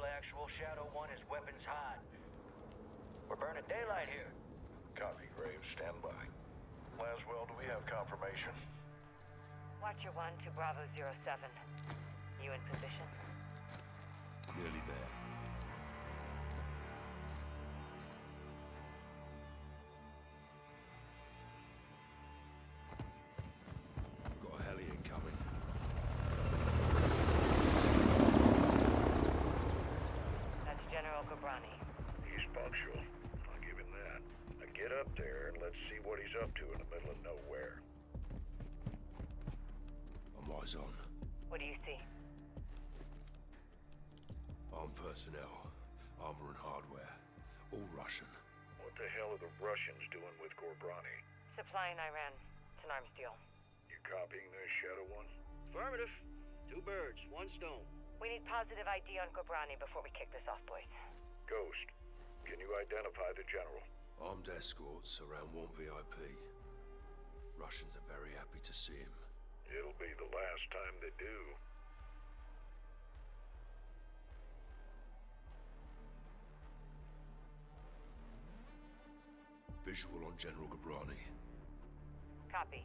Visual actual Shadow 1 is weapons hot. We're burning daylight here. Copy, Graves. Stand by. Laswell, do we have confirmation? Watcher 1 to Bravo 07. You in position? Nearly there. Punctual. I'll give him that. Now get up there and let's see what he's up to in the middle of nowhere. I'm eyes on. What do you see? Armed personnel, armor and hardware. All Russian. What the hell are the Russians doing with Ghorbrani? Supplying Iran. It's an arms deal. You copying this, Shadow One? Affirmative. Two birds, one stone. We need positive ID on Ghorbrani before we kick this off, boys. Ghost, can you identify the general? Armed escorts around one VIP. Russians are very happy to see him. It'll be the last time they do. Visual on General Ghorbrani. Copy.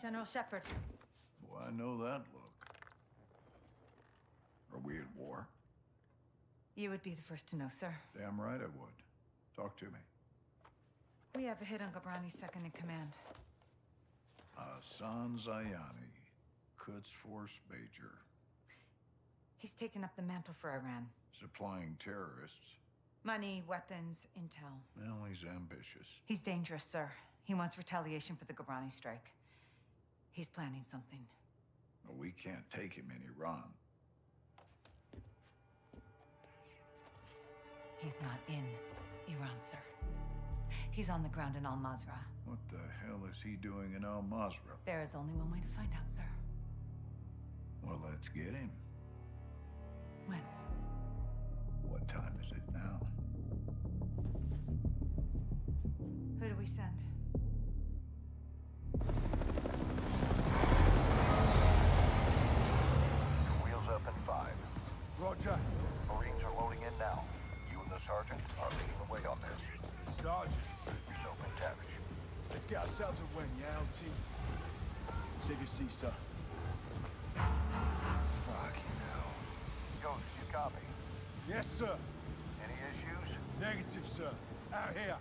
General Shepherd. Boy, I know that look. Are we at war? You would be the first to know, sir. Damn right I would. Talk to me. We have a hit on Ghorbrani's second in command. Hassan Zyani, Quds Force Major, He's taken up the mantle for Iran. supplying terrorists. Money, weapons, intel. Well, he's ambitious. He's dangerous, sir. He wants retaliation for the Ghorbrani strike. He's planning something. But we can't take him in Iran. He's not in Iran, sir. He's on the ground in Al-Mazrah. What the hell is he doing in Al-Mazrah? There is only one way to find out, sir. Well, let's get him. When? What time is it now? Who do we send? Roger. Marines are loading in now. You and the sergeant are leading the way on this. Sergeant, Yourself McTavish. let's get ourselves a wing, yeah, LT? Take a seat, sir. Fucking hell. Ghost, you copy? Yes, sir. Any issues? Negative, sir. Out here.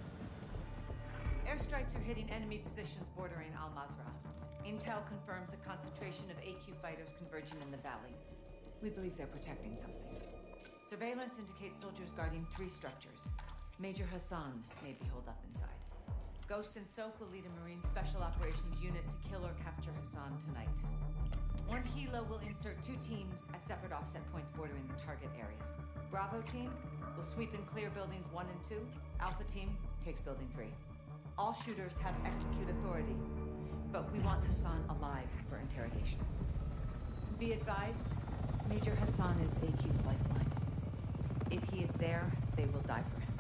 Airstrikes are hitting enemy positions bordering Al Mazrah. Intel confirms a concentration of AQ fighters converging in the valley. We believe they're protecting something. Surveillance indicates soldiers guarding three structures. Major Hassan may be holed up inside. Ghost and Soap will lead a Marine Special Operations unit to kill or capture Hassan tonight. One Helo will insert two teams at separate offset points bordering the target area. Bravo team will sweep and clear buildings one and two. Alpha team takes building three. All shooters have execute authority, but we want Hassan alive for interrogation. Be advised, Major Hassan is AQ's lifeline. If he is there, they will die for him.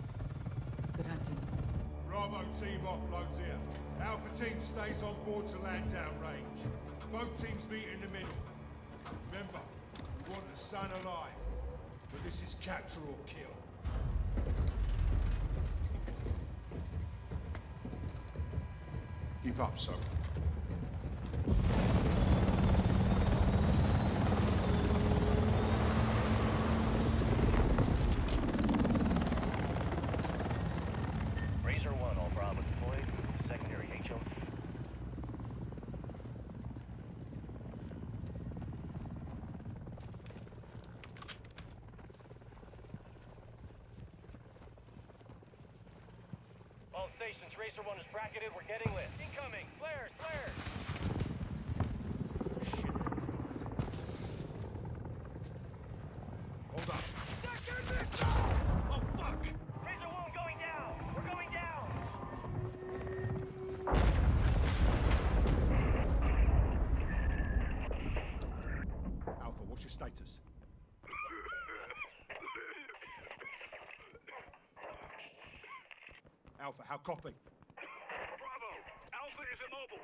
Good hunting. Bravo team offloads here. Alpha team stays on board to land downrange. Both teams meet in the middle. Remember, we want Hassan alive. But this is capture or kill. Keep up, son. Razor 1, all Bravo deployed. Secondary HO. All stations, Razor 1 is bracketed. We're getting lit. Incoming! Flares! Flares! Hold up. Oh, fuck! Razor 1 going down! We're going down! Alpha, what's your status? Alpha, how copy? Bravo! Alpha is immobile.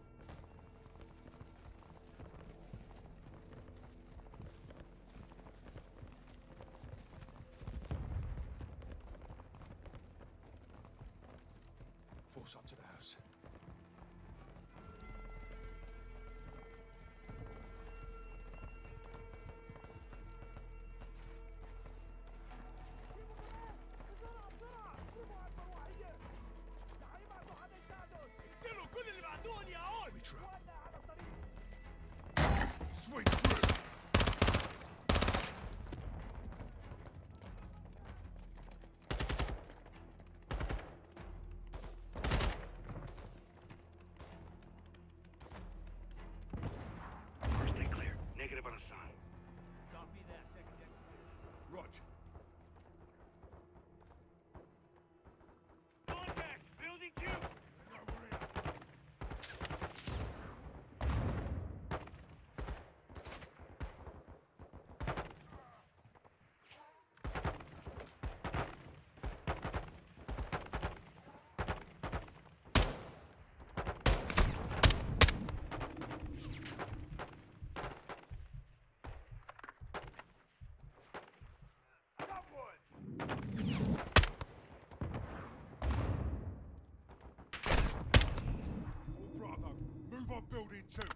Building two.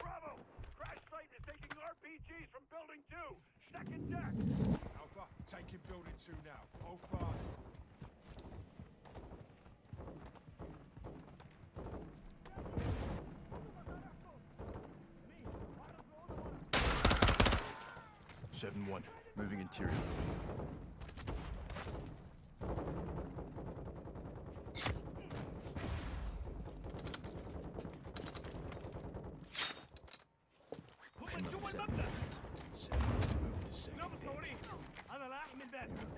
Bravo! Crash site is taking RPGs from building 2. Second deck. Alpha, taking building two now. Hold fast. Seven one, moving interior. Yeah.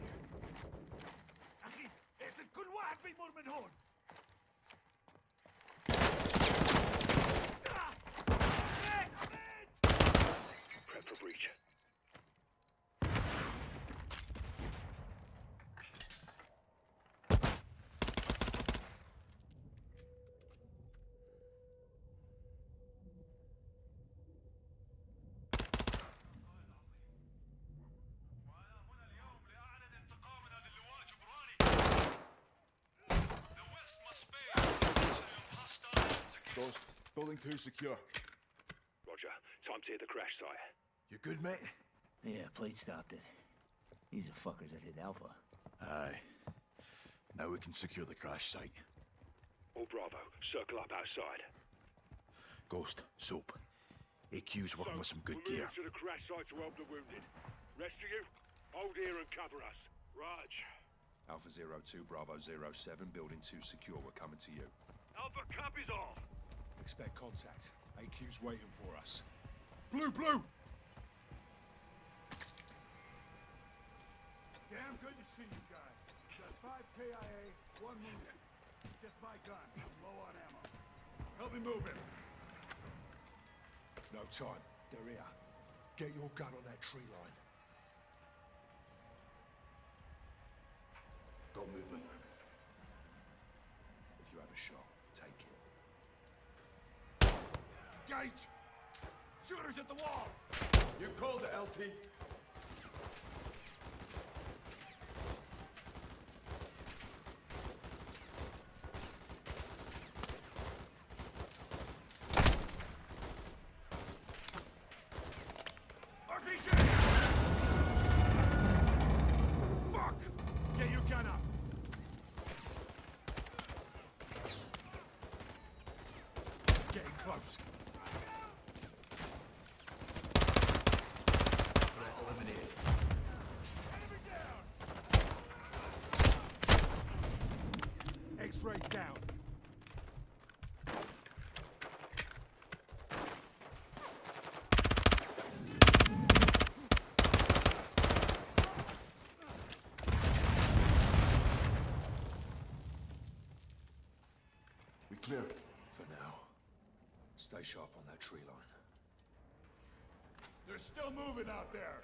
Ghost, building two secure. Roger. Time to hit the crash site. You good, mate? Yeah, plate stopped it. These are fuckers that hit Alpha. Aye. Now we can secure the crash site. All Bravo, circle up outside. Ghost, Soap. AQ's working with some good we're gear. moving to the crash site to help the wounded. Rest of you, hold here and cover us. Raj. Alpha 02, Bravo 07, building 2 secure. We're coming to you. Alpha copies all. Expect contact. AQ's waiting for us. Blue, blue! Damn good to see you guys. Got five KIA, one wounded. Just my gun. I'm low on ammo. Help me move him. No time. They're here. Get your gun on that tree line. Got movement. If you have a shot, take it. Gage! Shooters at the wall! You called it, LT. RPG! Fuck! Get your gun up! Getting close. Threat eliminated. X-ray down. We clear. For now. Stay sharp on that tree line. They're still moving out there.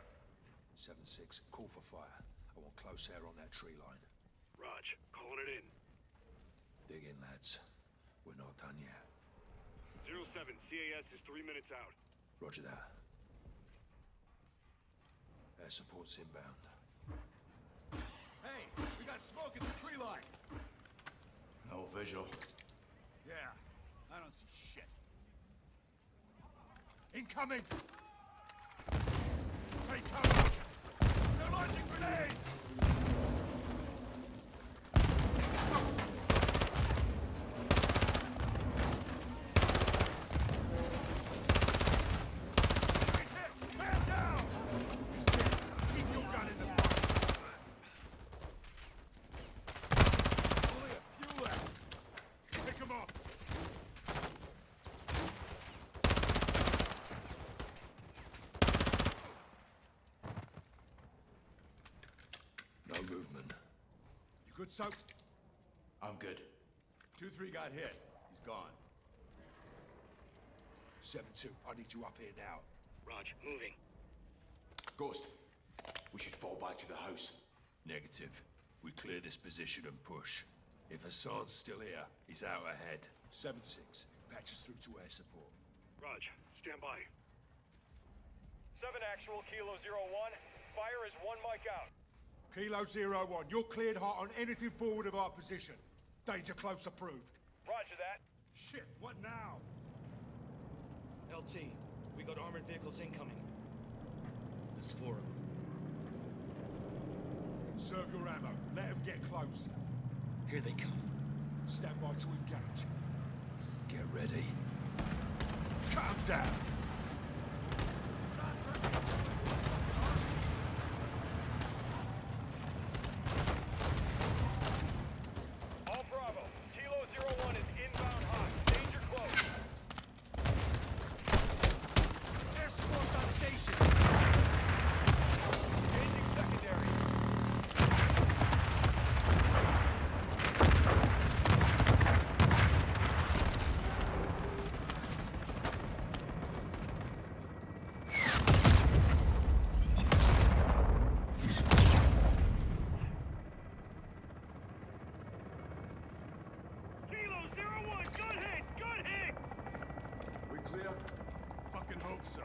7-6, call for fire. I want close air on that tree line. Raj, calling it in. Dig in, lads. We're not done yet. Zero 07, CAS is three minutes out. Roger that. Air support's inbound. Hey, we got smoke at the tree line. No visual. Yeah, I don't see shit. Incoming! Take cover! They're launching grenades! He's hit! Man down! He's dead. Keep your gun in the pocket. Only a few left. Pick him off. No movement. You good, Soap? I'm good. 2-3 got hit. He's gone. 7-2, I need you up here now. Raj, moving. Ghost, we should fall back to the house. Negative. We clear this position and push. If Hassan's still here, he's out ahead. 7-6, patch us through to air support. Raj, stand by. 7 actual, Kilo Zero 01. Fire is one mic out. Kilo Zero One, you're cleared hot on anything forward of our position. Danger close approved. Roger that. Shit, what now? LT, we got armored vehicles incoming. There's four of them. Conserve your ammo. Let them get close. Here they come. Stand by to engage. Get ready. Calm down. All Bravo. Kilo Zero 01 is inbound hot. Danger close. Air support's on station. Changing secondary. Kilo Zero 01, gun hit! Gun hit! We clear? Fucking hope so.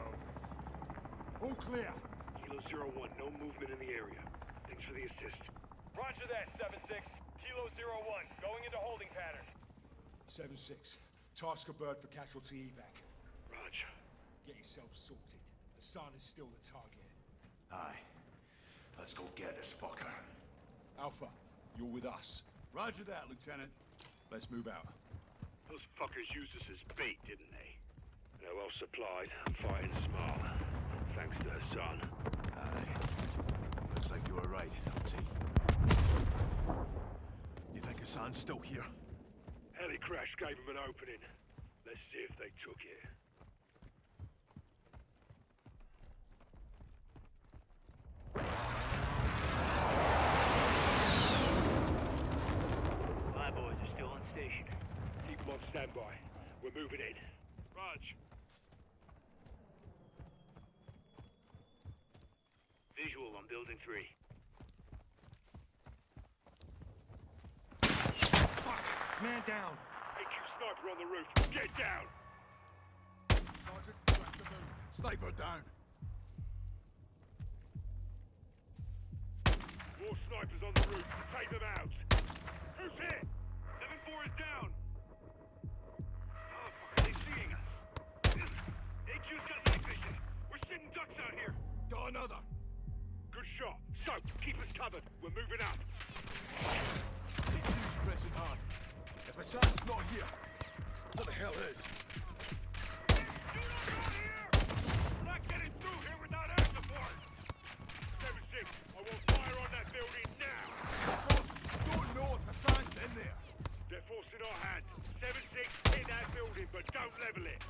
All clear. Kilo Zero 01, no movement in the area. Thanks for the assist. Roger that, 7-6. Kilo Zero 01, going into holding pattern. 7-6, task a bird for casualty evac. Raj, Get yourself sorted. Hassan is still the target. Aye. Let's go get this fucker. Alpha, you're with us. Roger that, Lieutenant. Let's move out. those fuckers used us as bait, didn't they? They're well supplied and fighting smart. Thanks to Hassan. Aye. Looks like you were right, LT. You think Hassan's still here? Early crash gave them an opening. Let's see if they took it. My boys are still on station. Keep them on standby. We're moving in. Raj. Visual on building three. Down. AQ sniper on the roof. Get down! Sergeant, crack the move. Sniper down. More snipers on the roof. Take them out. Who's hit? 7-4 is down. Oh, they seeing us? AQ's got night vision. We're sitting ducks out here. Got another. Good shot. So, keep us covered. We're moving up. AQ's pressing hard. If Hassan's not here, what the hell is? Do not go here! We're not getting through here without air support. 7-6, I will fire on that building now. Boss, don't know if Hassan's in there. They're forcing our hand. 7-6, hit that building, but don't level it.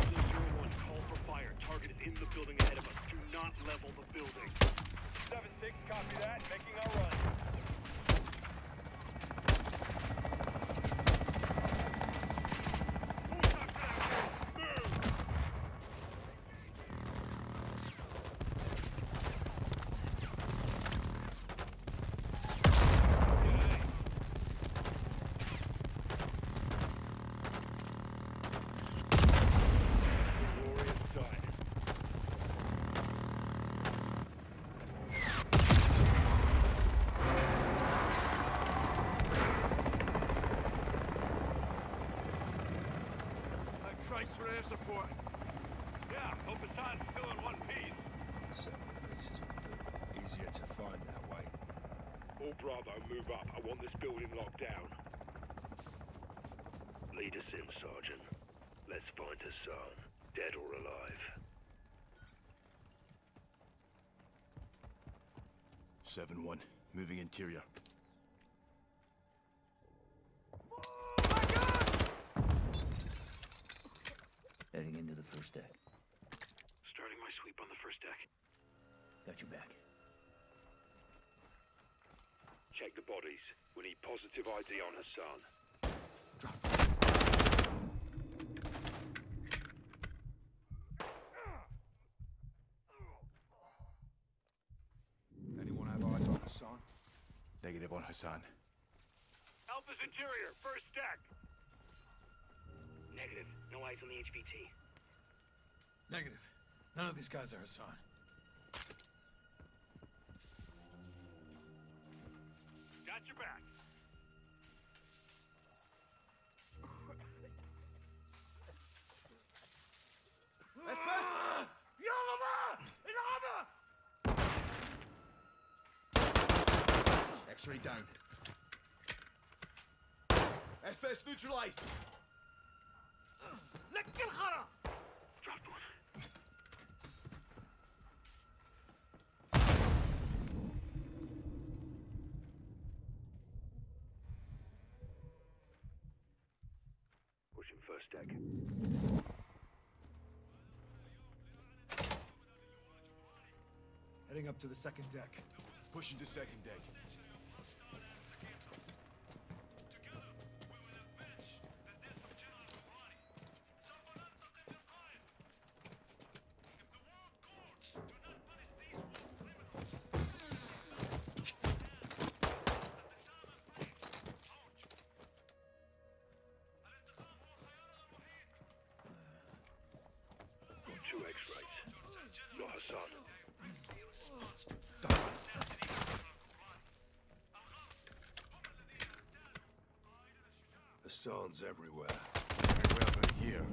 Zero one, call for fire. Target is in the building ahead of us. Do not level the building. 7-6, copy that. Making our run. Who's up to that wall? Move! Glorious sight. Thank Christ for air support. Yeah, hope Hassan's still in one piece. Several pieces will do. Easier to find that way. All Bravo, move up. I want this building locked down. Lead us in, Sergeant. Let's find Hassan, dead or alive. Seven one, moving interior. Bodies. We need positive ID on Hassan. Anyone have eyes on Hassan? Negative on Hassan. Alpha's interior, first deck. Negative. No eyes on the HVT. Negative. None of these guys are Hassan. S-Vest neutralized. Dropped one. Pushing first deck. Heading up to the second deck. Pushing to second deck. Hassan. Hassan's everywhere. Everywhere but here.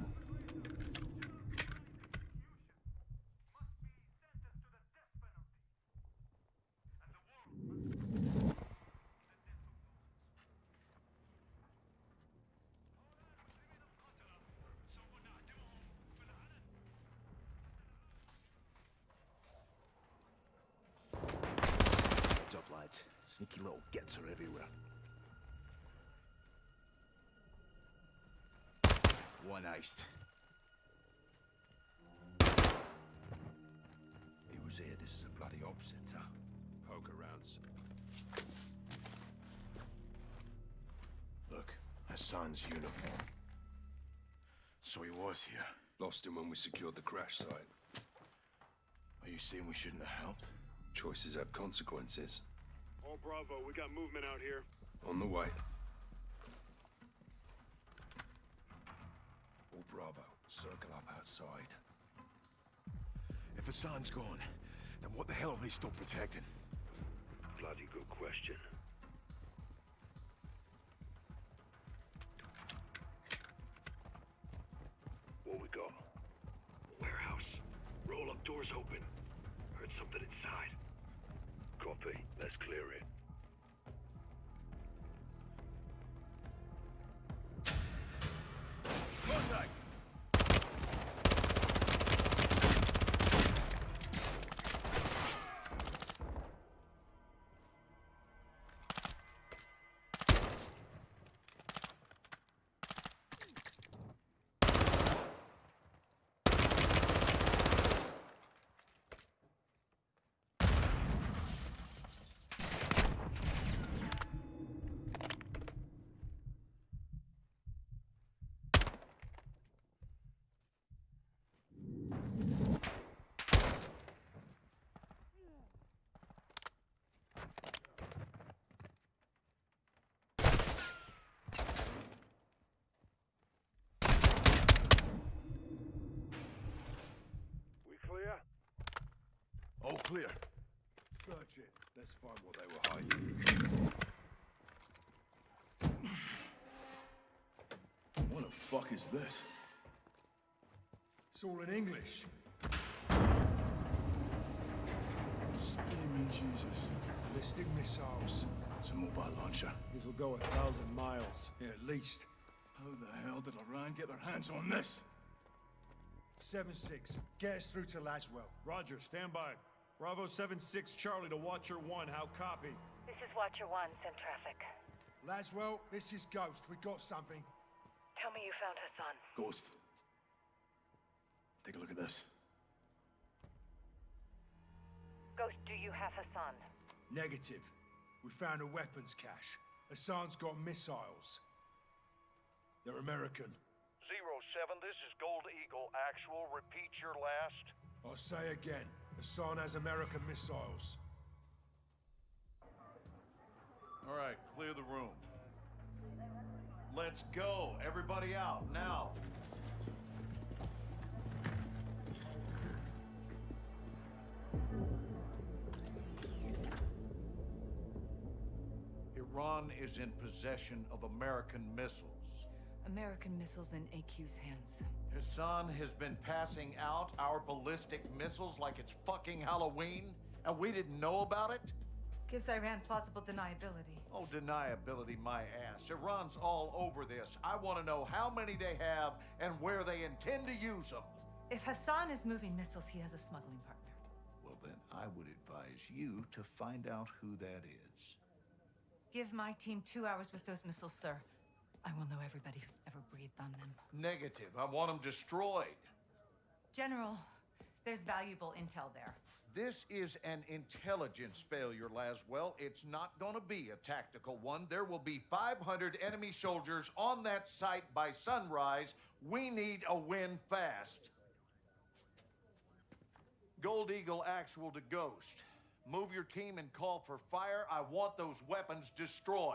Heads up, lads. Sneaky little gets are everywhere. One iced. He was here. This is a bloody op center. Poke around. Look, Hassan's uniform. So he was here. Lost him when we secured the crash site. Are you saying we shouldn't have helped? Choices have consequences. All Bravo, we got movement out here. On the way. All Bravo, circle up outside. If Hassan's gone, then what the hell are they still protecting? Bloody good question. What we got? Warehouse. Roll up doors open. Clear. Search it. Let's find what they were hiding. What the fuck is this? It's all in English. Steaming Jesus. Ballistic missiles. It's a mobile launcher. These will go a thousand miles. Yeah, at least. How the hell did Iran get their hands on this? 7-6. Get us through to Laswell. Roger, stand by. Bravo 7-6 Charlie to Watcher 1. How copy? This is Watcher 1, send traffic. Laswell, this is Ghost. We got something. Tell me you found Hassan. Ghost. Take a look at this. Ghost, do you have Hassan? Negative. We found a weapons cache. Hassan's got missiles. They're American. Zero seven, this is Gold Eagle. Actual, repeat your last. I'll say again. Hassan has American missiles. All right, clear the room. Let's go. Everybody out, now. Iran is in possession of American missiles. American missiles in AQ's hands. Hassan has been passing out our ballistic missiles like it's fucking Halloween, and we didn't know about it? Gives Iran plausible deniability. Oh, deniability, my ass. Iran's all over this. I want to know how many they have and where they intend to use them. If Hassan is moving missiles, he has a smuggling partner. Well, then I would advise you to find out who that is. Give my team two hours with those missiles, sir. I will know everybody who's ever breathed on them. Negative. I want them destroyed. General, there's valuable intel there. This is an intelligence failure, Laswell. It's not going to be a tactical one. There will be 500 enemy soldiers on that site by sunrise. We need a win fast. Gold Eagle actual to Ghost. Move your team and call for fire. I want those weapons destroyed.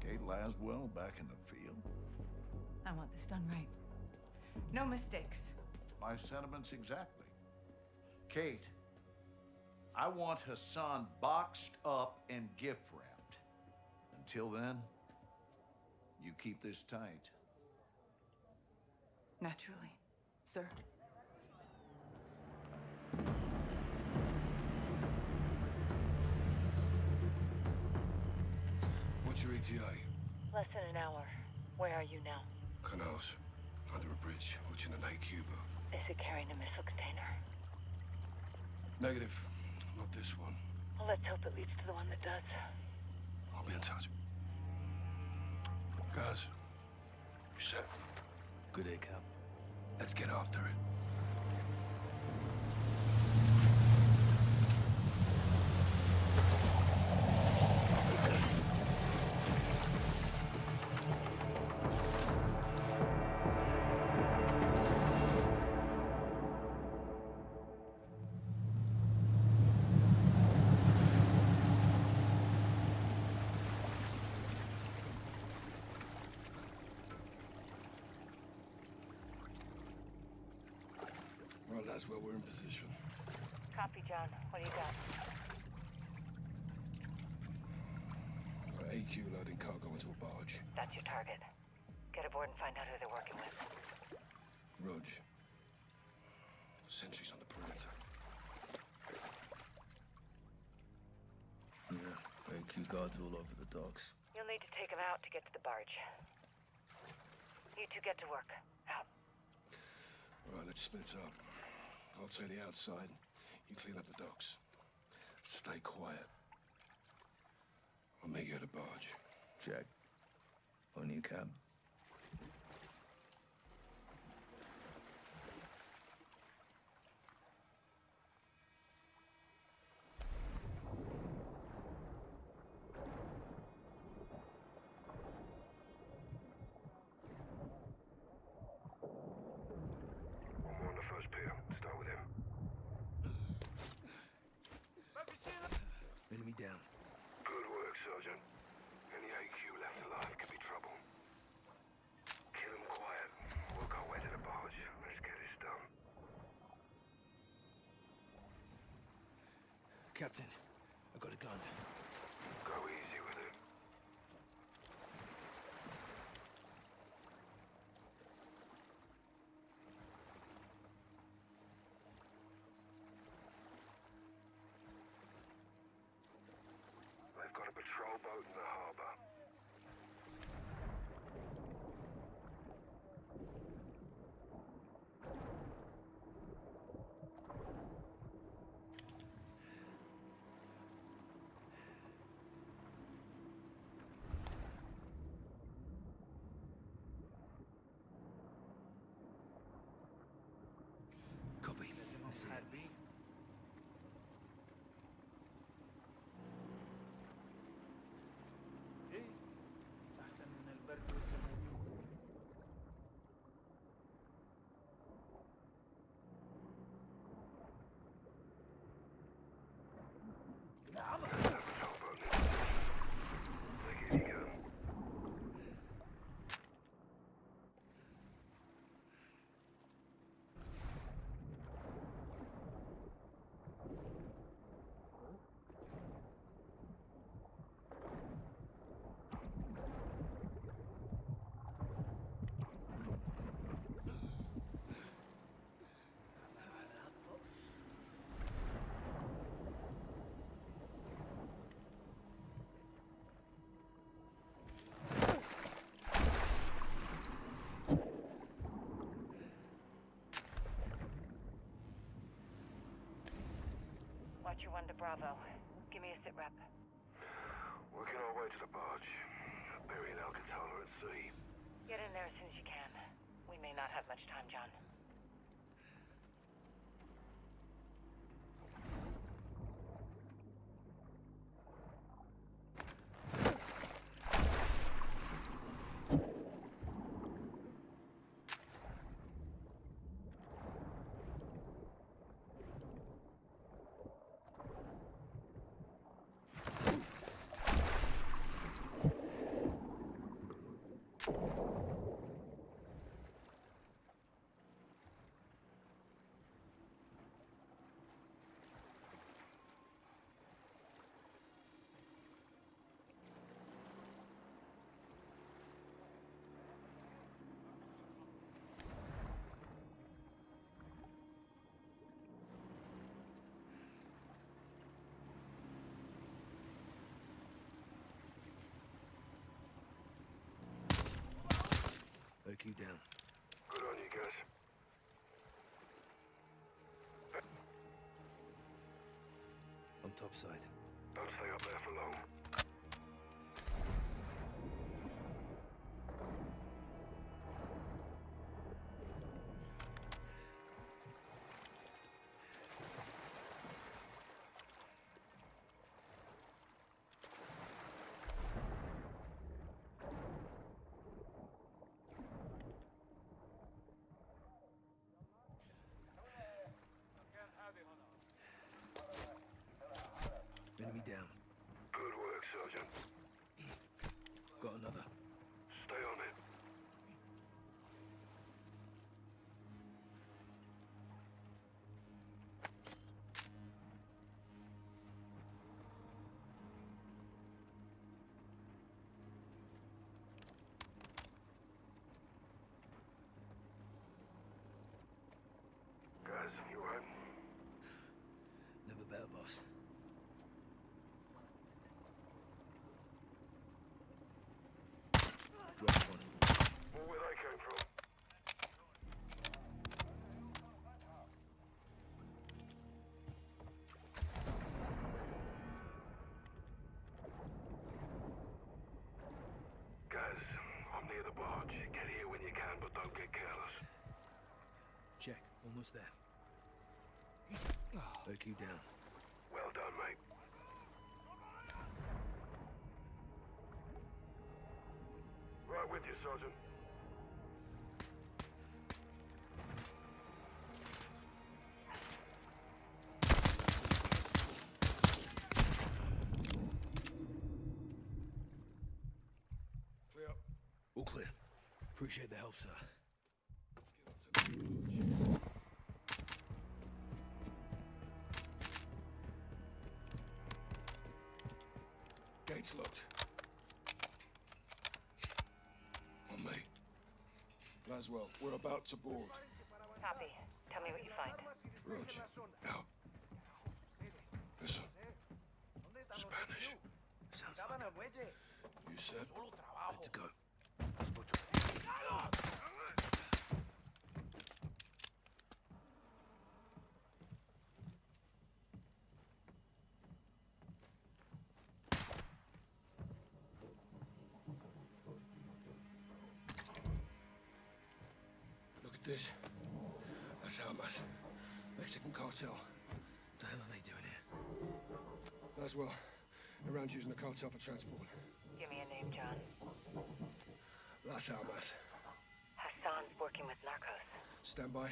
Kate Laswell back in the field. I want this done right. No mistakes. My sentiments exactly. Kate, I want Hassan boxed up and gift wrapped. Until then, you keep this tight. Naturally, sir. What's your ETA? Less than an hour. Where are you now? Canals. Under a bridge, watching an AQ boat. Is it carrying a missile container? Negative. Not this one. Well, let's hope it leads to the one that does. I'll be in touch. Guys. You set? Good day, Cap. Let's get after it. That's we're in position. Copy, John. What do you got? Got AQ loading cargo into a barge. That's your target. Get aboard and find out who they're working with. Rog. Sentries on the perimeter. Yeah, AQ guards all over the docks. You'll need to take them out to get to the barge. You two get to work. Out. All right, let's split up. I'll take the outside. You clean up the docks. Stay quiet. I'll meet you at the barge. Check. On you, Cap. One more on the first pier. Start with him. Enemy down. Good work, Sergeant. Any AQ left alive could be trouble. Kill him quiet. Work our way to the barge. Let's get this done. Captain, I got a gun. Go easy with it. They've got a patrol boat the harbor. Copy. I see it. Watch your one to Bravo. Give me a sit rep. Working our way to the barge. Burying Alcatala at sea. Get in there as soon as you can. We may not have much time, John. AQ down. Good on you guys. On top side. Don't stay up there for long. Sergeant. Don't get careless. Check. Almost there. OQ down. Well done, mate. Right with you, Sergeant. Clear. All clear. Appreciate the help, sir. Laswell, we're about to board. Copy. Tell me what you find. Roger. Out. Listen. Spanish. Sounds like You said? good to go. This. That's Almas. Mexican cartel. What the hell are they doing here? Laswell, around using the cartel for transport. Give me a name, John. Las Almas. Hassan's working with narcos. Stand by.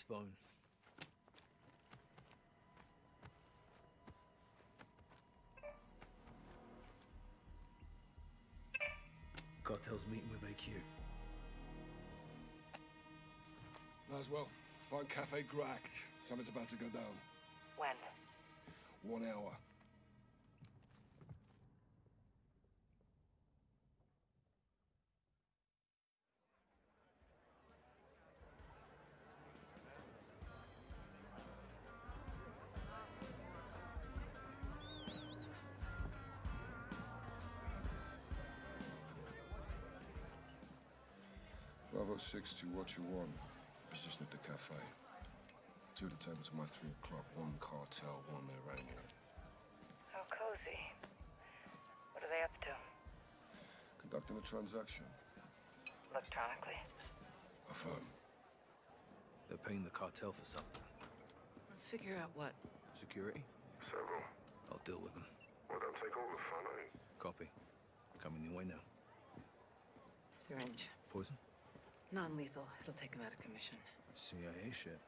His phone. Cartel's meeting with AQ. Might as well. find Cafe Gracht. Something's about to go down. When? One hour. Bravo 6 to what you want. Position at the cafe. Two of the tables to my three o'clock. One cartel, one Iranian. How cozy. What are they up to? Conducting a transaction. Electronically. Affirm. They're paying the cartel for something. Let's figure out what. Security? Several. I'll deal with them. Well, don't take all the fun, eh? Copy. Coming your way now. Syringe. Poison? Non lethal. It'll take him out of commission. CIA shit.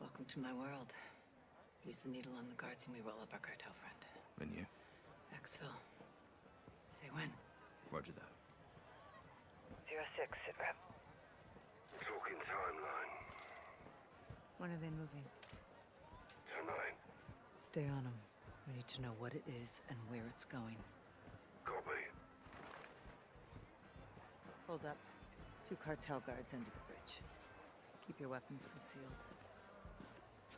Welcome to my world. Use the needle on the guards and we roll up our cartel friend. And you? Exfil. Say when. Roger that. Zero six, sit rep. Talking timeline. When are they moving? Tonight. Stay on them. We need to know what it is and where it's going. Copy. Hold up. Two cartel guards under the bridge. Keep your weapons concealed.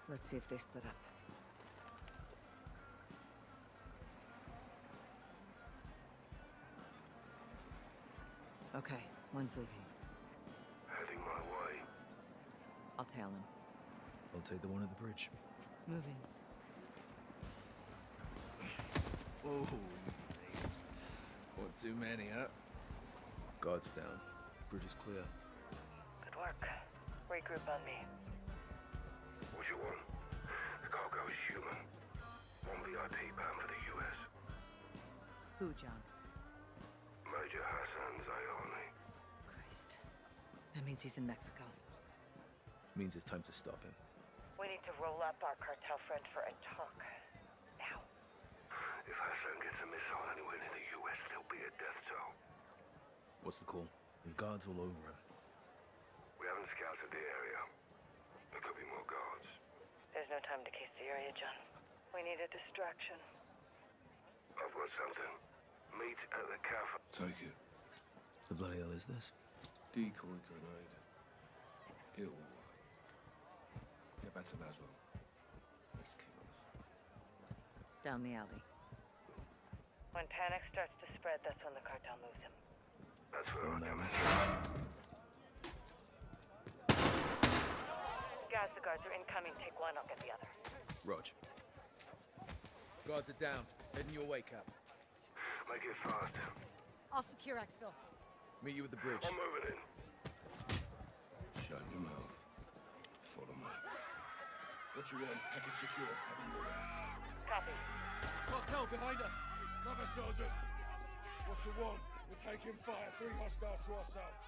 Let's see if they split up. Okay, one's leaving. Heading my way. I'll tail him. I'll take the one at the bridge. Moving. Oh, easy, mate. One too many, huh? Guards down. Bridge is clear. Good work. Regroup on me. What you want? The cargo is human. One VIP bound for the US. Who, John? Major Hassan Zyani. Christ. That means he's in Mexico. Means it's time to stop him. We need to roll up our cartel friend for a talk. Now. If Hassan gets a missile anywhere near the US, there'll be a death toll. What's the call? There's guards all over him. We haven't scouted the area. There could be more guards. There's no time to case the area, John. We need a distraction. I've got something. Meet at the cafe. Take it. The bloody hell is this? Decoy grenade. It'll work. Get back to Laswell. Let's kill us. Down the alley. When panic starts to spread, that's when the cartel moves him. That's where I come in. Guys, the guards are incoming. Take one, I'll get the other. Rog. Guards are down. Heading your way, Cap. Make it fast. I'll secure Exfil. Meet you at the bridge. I'm moving in. Shut your mouth. Follow me. What you want? Package secure. Having your way. Copy. Cartel behind us! Cover, Sergeant! What you want? We're taking fire. Three hostiles to our south.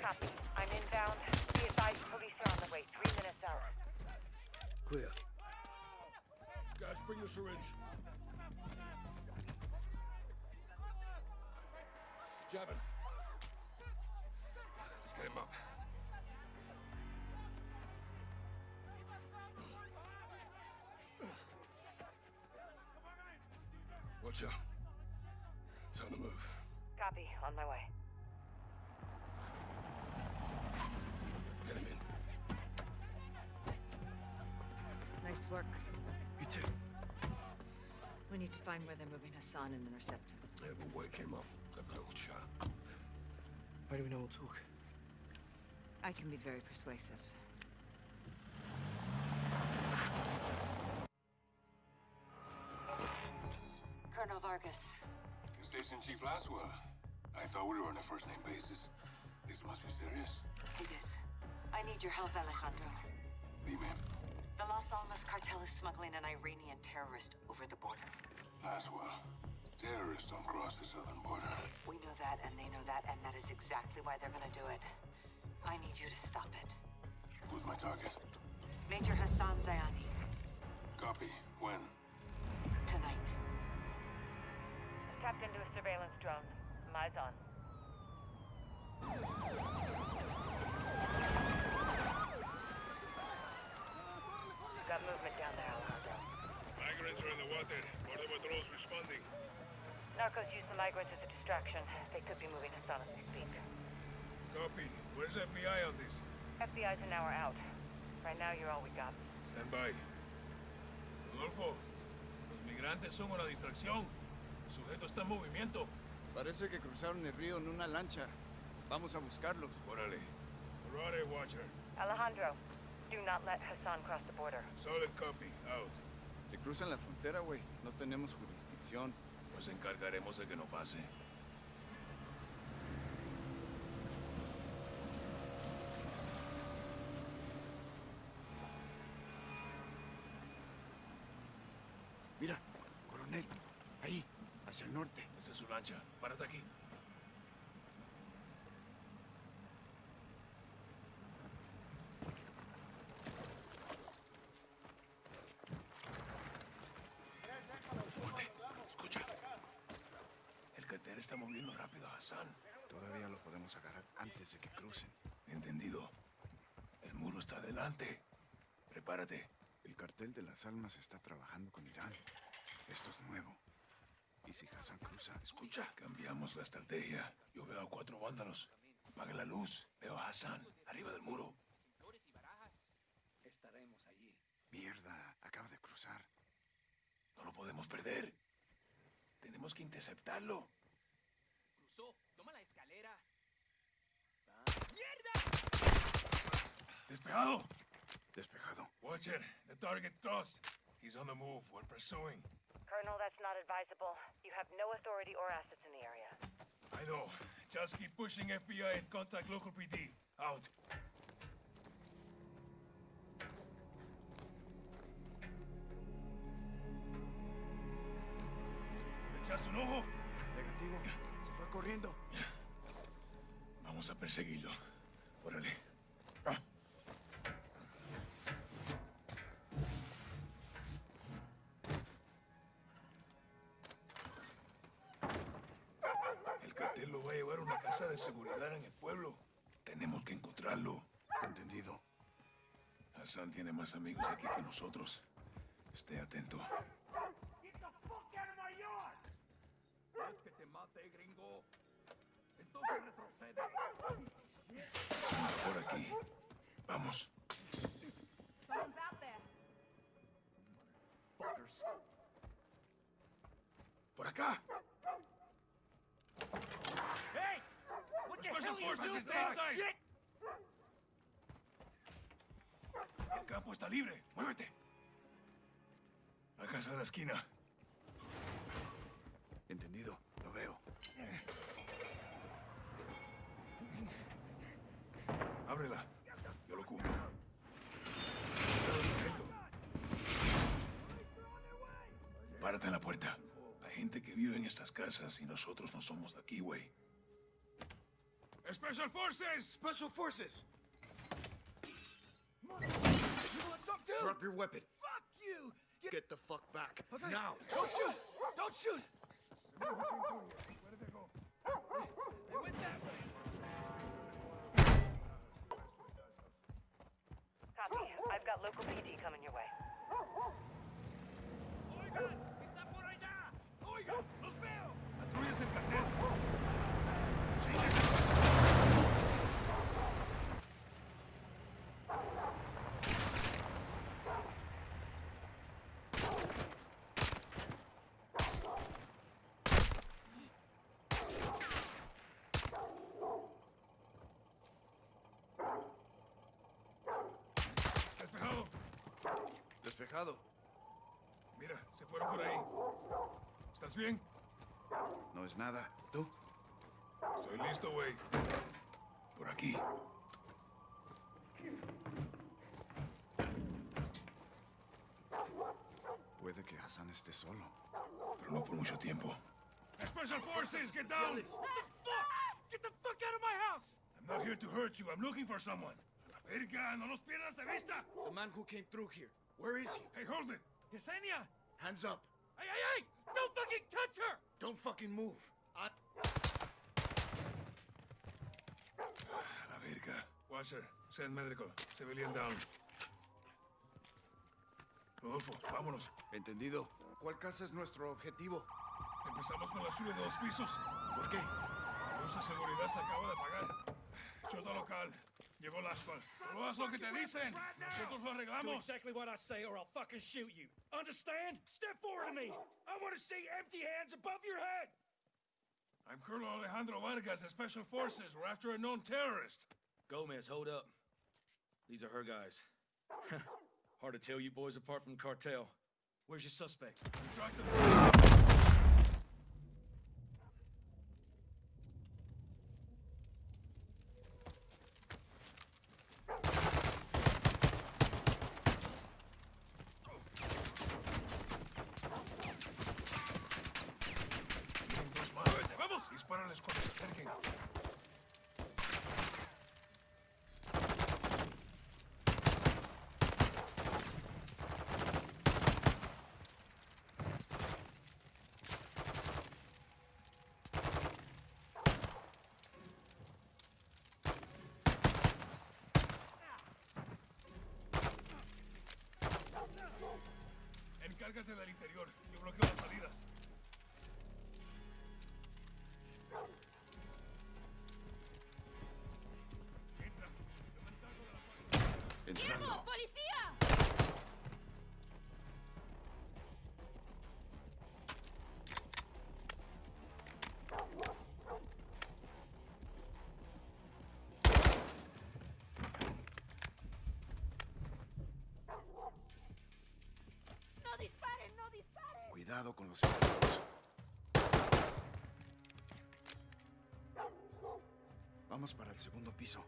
Copy. I'm inbound. Be advised, police are on the way. Three minutes out. Clear. Guys, bring the syringe. Jabbing. Let's get him up. Watch out. Time to move. Copy. On my way. Get him in. Nice work. You too. We need to find where they're moving Hassan and intercept him. Yeah, we'll wake him up. Have a little chat. How do we know we'll talk? I can be very persuasive. Colonel Vargas. Station Chief Laswell. I thought we were on a first-name basis. This must be serious. It is. I need your help, Alejandro. Dime. The Las Almas cartel is smuggling an Iranian terrorist over the border. Laswell. Terrorists don't cross the southern border. We know that, and they know that, and that is exactly why they're gonna do it. I need you to stop it. Who's my target? Major Hassan Zyani, Copy. When? tonight. I've tapped into a surveillance drone. Eyes on. Got movement down there, Alejandro. Migrants are in the water. Border patrol's responding. Narcos use the migrants as a distraction. They could be moving Hassan as we speak. Copy. Where's FBI on this? FBI's an hour out. Right now, you're all we got. Stand by. Rodolfo, los migrantes son una distracción. El sujeto está en movimiento. Parece que cruzaron el río en una lancha. Vamos a buscarlos. Órale. Alright, Watcher. Alejandro, do not let Hassan cross the border. Solid copy. Out. Se cruzan la frontera, güey. No tenemos jurisdicción. Nos encargaremos de que no pase. Mira, coronel. Ahí, hacia el norte. Esa es su lancha. Párate aquí. Escucha. El cartel está moviendo rápido a Hassan. Todavía lo podemos agarrar antes de que crucen. Entendido. El muro está adelante. Prepárate. El cartel de las almas está trabajando con Irán. Esto es nuevo. ¿Y si Hassan cruza? Escucha, cambiamos la estrategia. Yo veo a cuatro vándalos. Apaga la luz. Veo a Hassan, arriba del muro. Estaremos allí. Mierda, acaba de cruzar. No lo podemos perder. Tenemos que interceptarlo. Cruzó. Toma la escalera. Despejado. Despejado. Watcher, the target crossed. He's on the move. We're pursuing. Colonel, that's not advisable. You have no authority or assets in the area. I know. Just keep pushing FBI and contact local PD. Out. ¿Le echaste un ojo? Negativo. Se fue corriendo. Vamos a perseguirlo. Órale. A una casa de seguridad en el pueblo. Tenemos que encontrarlo. Entendido. Hassan tiene más amigos aquí que nosotros. Esté atento. que te mate, gringo. Entonces retrocede. Está por aquí. Vamos. Someone's out there. Fuckers. Por acá. Hey! What the Doing? inside. Shit! El campo está libre. Muévete. La casa de la esquina. Entendido. Lo veo. Ábrela. Yo lo cubro. Párate en la puerta. Hay gente que vive en estas casas y nosotros no somos de aquí, güey. Special Forces! Special Forces! You want some too? Drop your weapon. Fuck you! Get the fuck back. Okay. Now! Don't shoot! Don't shoot! They went that way. Copy. I've got local PD coming your way. Oigan! ¡Está por Despejado. Mira, se fueron por ahí. ¿Estás bien? No es nada. ¿Tú? Estoy listo, güey. Por aquí. Puede que Hassan esté solo. Pero no por mucho tiempo. Special Forces, get down! What the fuck? Get the fuck out of my house! I'm not here to hurt you. I'm looking for someone. Verga, no los pierdas de vista. The man who came through here. Where is he? Hey, hold it. Yesenia! Hands up. Hey, hey, hey! Don't fucking touch her! Don't fucking move. I... La verga. Watcher, send medical. Civilian down. Rodolfo, vámonos. Entendido. ¿Cuál casa es nuestro objetivo? Empezamos con la suya de dos pisos. ¿Por qué? La luz de seguridad se acaba de apagar. Chota local. Llegó el asfalt. Pero haz lo que te dicen. Nosotros lo Do exactly what I say or I'll fucking shoot you. Understand? Step forward to me. I want to see empty hands above your head. I'm Colonel Alejandro Vargas of Special Forces. We're after a known terrorist. Gomez, hold up. These are her guys. Hard to tell you boys apart from the cartel. Where's your suspect? Encárgate del interior. Yo bloqueo las salidas. Cuidado con los enemigos. Vamos para el segundo piso.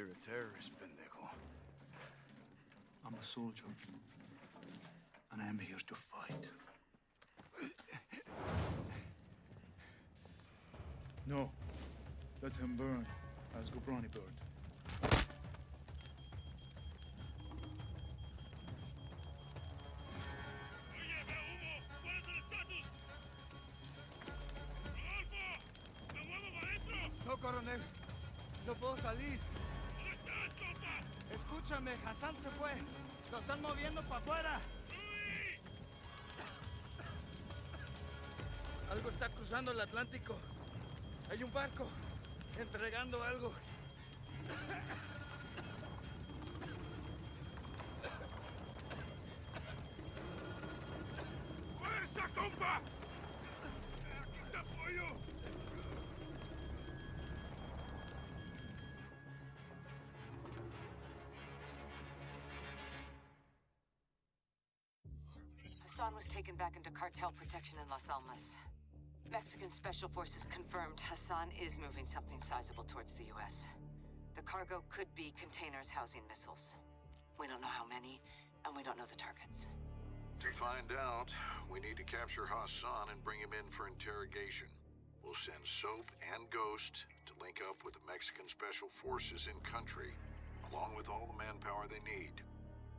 You're a terrorist, pendejo. I'm a soldier. And I'm here to fight. No. Let him burn, as Ghorbrani burned. Algo está cruzando el Atlántico. Hay un barco entregando algo. ¡Fuerza, compa! ¡Aquí te apoyo! Hassan was taken back into cartel protection in Las Almas. Mexican Special Forces confirmed Hassan is moving something sizable towards the U.S. The cargo could be containers housing missiles. We don't know how many, and we don't know the targets. To find out, we need to capture Hassan and bring him in for interrogation. We'll send Soap and Ghost to link up with the Mexican Special Forces in country, along with all the manpower they need.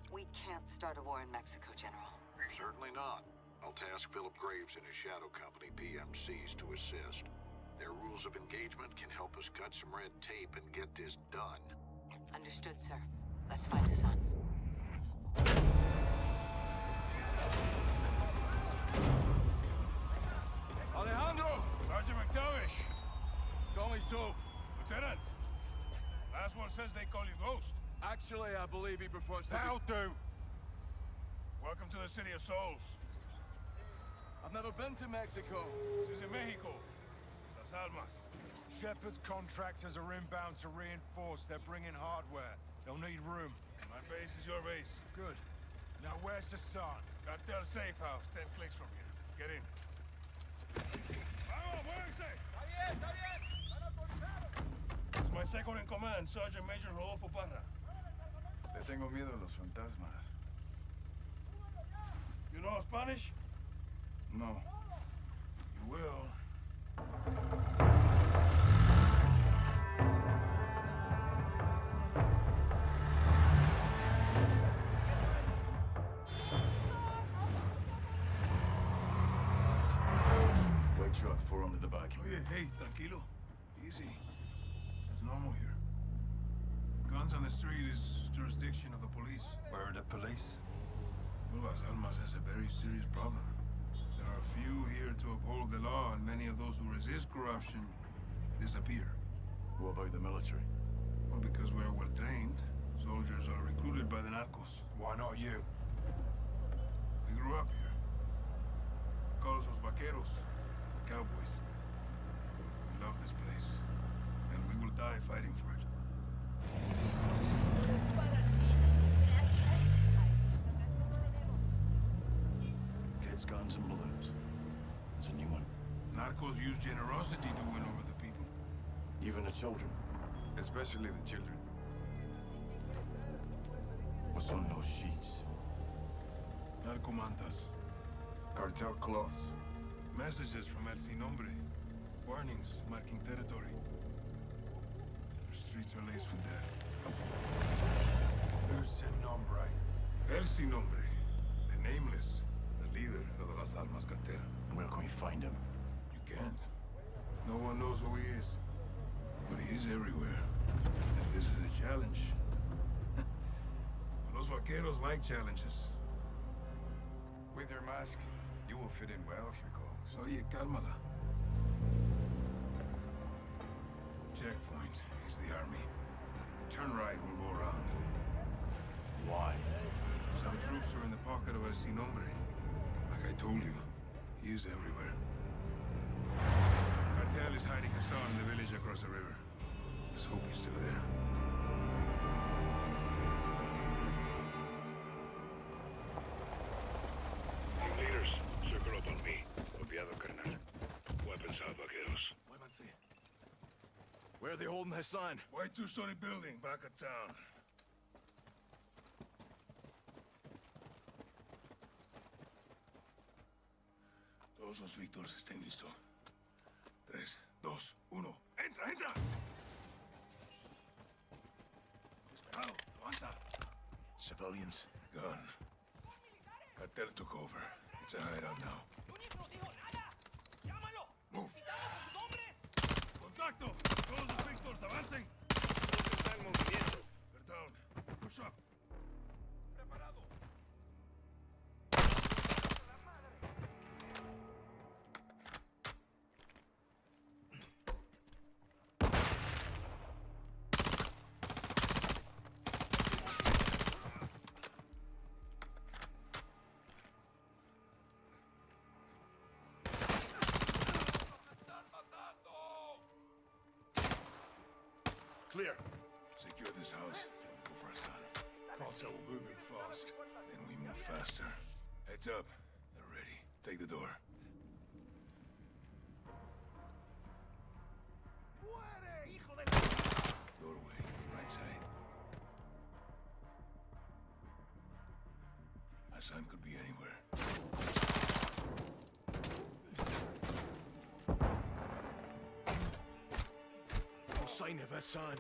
We can't start a war in Mexico, General. Certainly not. I'll task Philip Graves and his shadow company, PMCs, to assist. Their rules of engagement can help us cut some red tape and get this done. Understood, sir. Let's find a son. Alejandro! Sergeant McTavish! Call me Soap. Lieutenant! Laswell says they call you Ghost. Actually, I believe he prefers to How do? Welcome to the City of Souls. I've never been to Mexico. This is in Mexico. Las Almas. Shepherd's contractors are inbound to reinforce. They're bringing hardware. They'll need room. My base is your base. Good. Now where's the sun? Cartel safe house, 10 clicks from here. Get in. Vamos, muévense! Está bien, está bien. It's my second in command, Sergeant Major Rodolfo Parra. Le tengo miedo a los fantasmas. You know Spanish? No. You will. White truck, four under the back. Oye, hey, tranquilo. Easy. It's normal here. Guns on the street is jurisdiction of the police. Where are the police? Well, Las Almas has a very serious problem. There are few here to uphold the law, and many of those who resist corruption disappear. What about the military? Well, because we're well trained, soldiers are recruited by the narcos. Why not you? We grew up here. Call us los vaqueros, cowboys. We love this place, and we will die fighting for it. Kids, guns, and balloons. There's a new one. Narcos use generosity to win over the people. Even the children. Especially the children. What son those sheets? Narcomantas. Cartel cloths. Messages from El Sin Nombre. Warnings marking territory. Our streets are laced with death. Who's Sin Nombre? El Sin Nombre. The nameless. The leader of the Las Almas cartel. Where can we find him? You. No one knows who he is. But he is everywhere. And this is a challenge. Los vaqueros like challenges. With your mask, you will fit in well if you go. Oye, cálmala. Checkpoint is the army. Turn right, we'll go around. Why? Some troops are in the pocket of El Sin Nombre. Like I told you, he is everywhere. Cartel is hiding Hassan in the village across the river. Let's hope he's still there. Team leaders, circle up on me. Copiado, carnal. Weapons out, vaqueros. Muévanse. Where are they holding Hassan? White two-story building, back of town. Todos los Víctors estén listos. Tres, dos, uno. ¡Entra, entra! Despejado, avanza. Civilians. Gun. Cartel took over. It's a hideout now. Move. ¡Contacto! ¡Todos los Víctors, avancen! Está en movimiento. They're down. Push up. This house, then we go for Hassan. Cartel moving fast. Then we move faster. Heads up. They're ready. Take the door. Doorway, right side. Hassan could be anywhere. Sign of Hassan.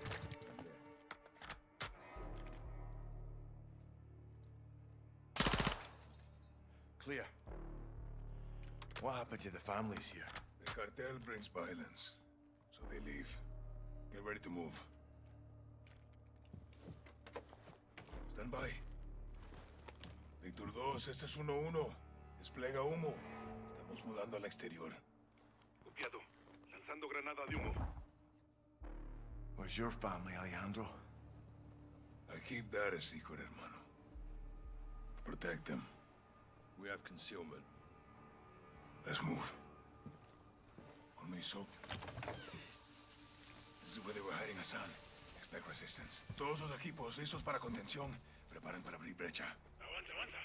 Happened to the families here? The cartel brings violence, so they leave. Get ready to move. Stand by. Víctor 2, este es 1-1. Desplega humo. Estamos mudando al exterior. Copiado. Lanzando granada de humo. Where's your family, Alejandro? I keep that a secret, hermano. Protect them. We have concealment. Let's move. On me, Soap. This is where they were hiding Hassan. Expect resistance. Todos los equipos listos para contención. Preparen para abrir brecha. Avanza, avanza.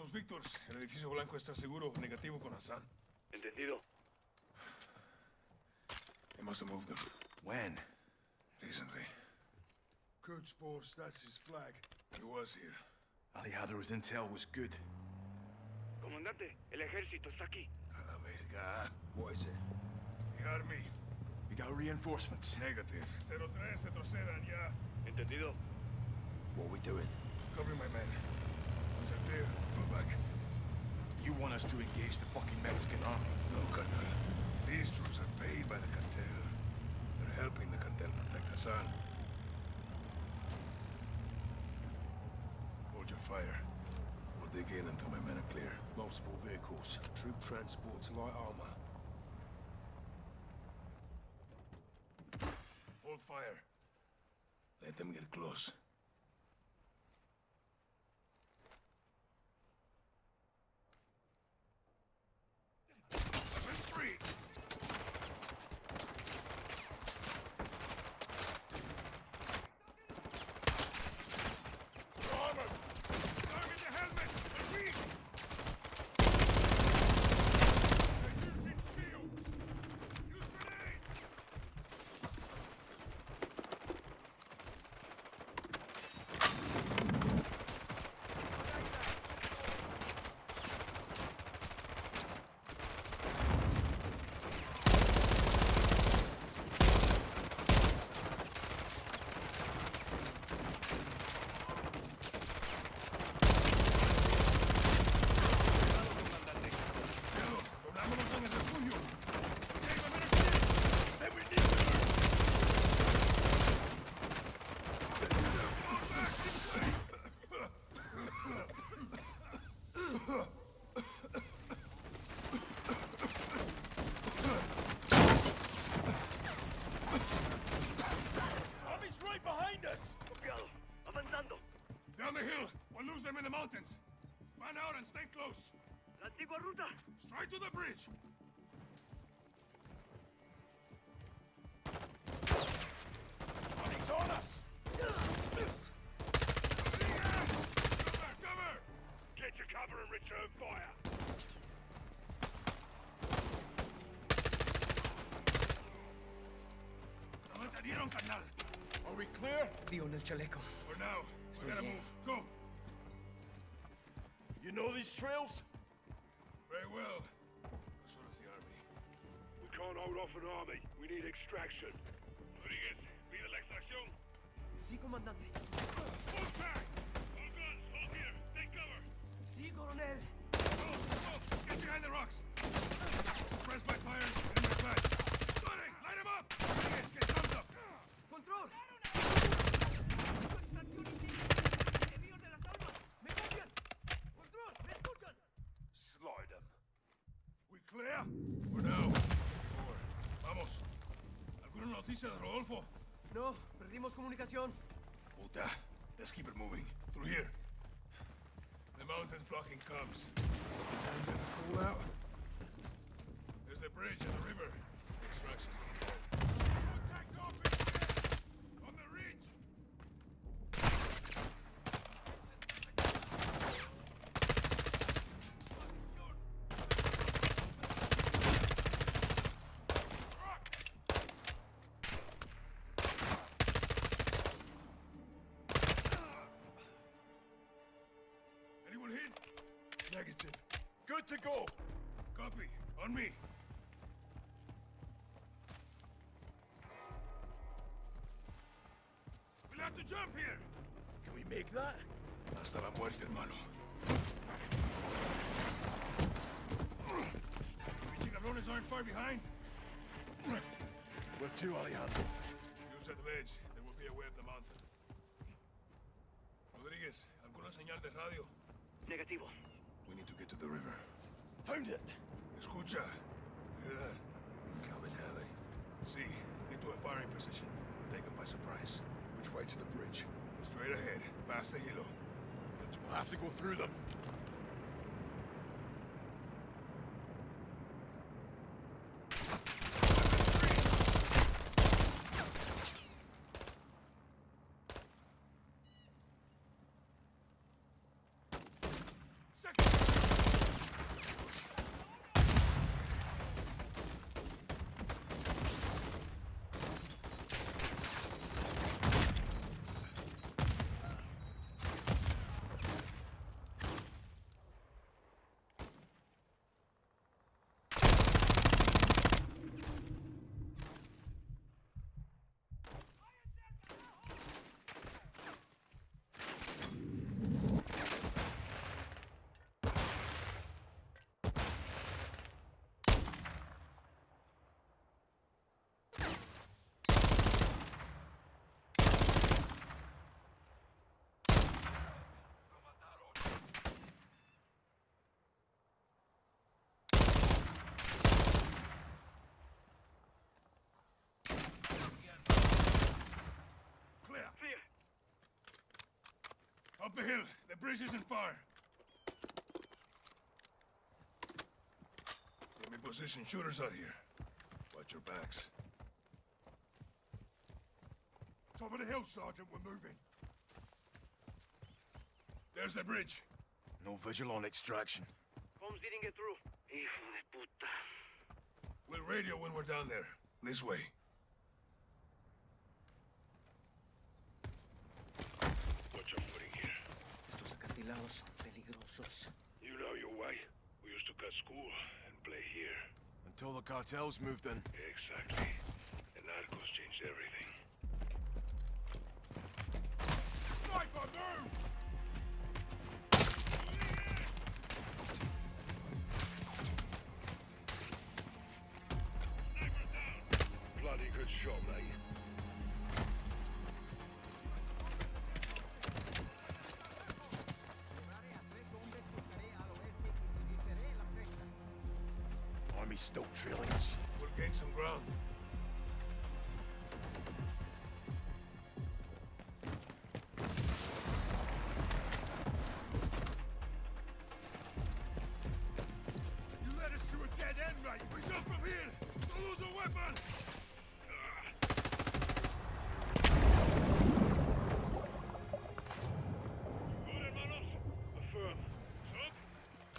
Todos los Víctors. El edificio blanco está seguro. Negativo con Hassan. Entendido. They must have moved them. When? Recently. Quds Force, that's his flag. He was here. Alejandro's intel was good. Comandante, el ejército está aquí. A la verga. What is it? The army. We got reinforcements. Negative. 03, retrocedan ya. Entendido. What we doing? Covering my men. They're clear, back. You want us to engage the fucking Mexican army? No, Colonel. These troops are paid by the cartel. They're helping the cartel protect Hassan. Hold your fire. We'll dig in until my men are clear. Multiple vehicles, troop transports, light armor. Hold fire. Let them get close. Clear? Tío en el chaleco. For now, we gotta bien. move. Go. You know these trails? Very well. So does the army. We can't hold off an army. We need extraction. Rodriguez, pide la extracción. Sí, comandante. Hold back! All guns, hold here. Take cover. Sí, coronel. Go, go! Get behind the rocks! Noticia de Rodolfo? No, perdimos comunicación. Puta. Let's keep it moving. Through here. The mountains blocking to cool out. There's a bridge and a river. To go. Copy. On me. We'll have to jump here. Can we make that? Hasta la muerte, hermano. Pinche cabrones aren't far behind. Where to, Alejandro? Use that ledge. There will be a way up the mountain. Rodriguez, ¿alguna señal de radio? Negativo. We need to get to the river. Found it. Escucha. Hear that? Heavy. See, into a firing position. We're taken by surprise. Which way to the bridge? Straight ahead, past the helo. We'll have to go through them. Up the hill. The bridge is in fire. Enemy position shooters out here. Watch your backs. Top of the hill, Sergeant. We're moving. There's the bridge. No vigil on extraction. Holmes didn't get through. Hijo de puta. We'll radio when we're down there. This way. Watch your footing here. Estos acantilados son peligrosos. You know your way. We used to cut school and play here. Until the cartels moved in. Exactly. And Narcos changed everything. Sniper, move! Army's still trailing us. We'll gain some ground. You led us through a dead end, mate. We jump from here. Don't lose a weapon. Good, hermanos. Affirm.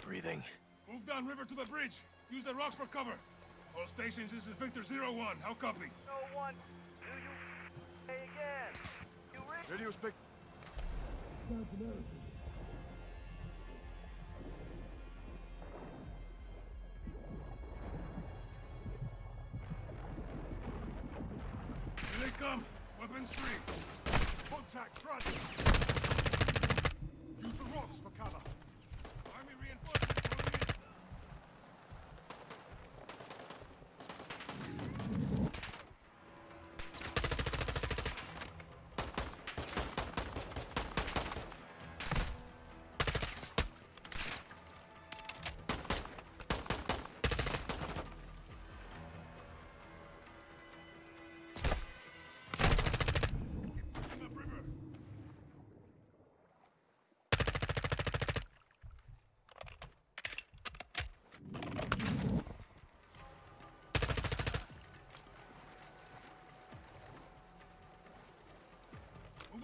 Breathing. Move down river to the bridge. Use the rocks for cover. All stations, this is Victor Zero One. How copy? No one. Do you say again? You read? Radio's picked.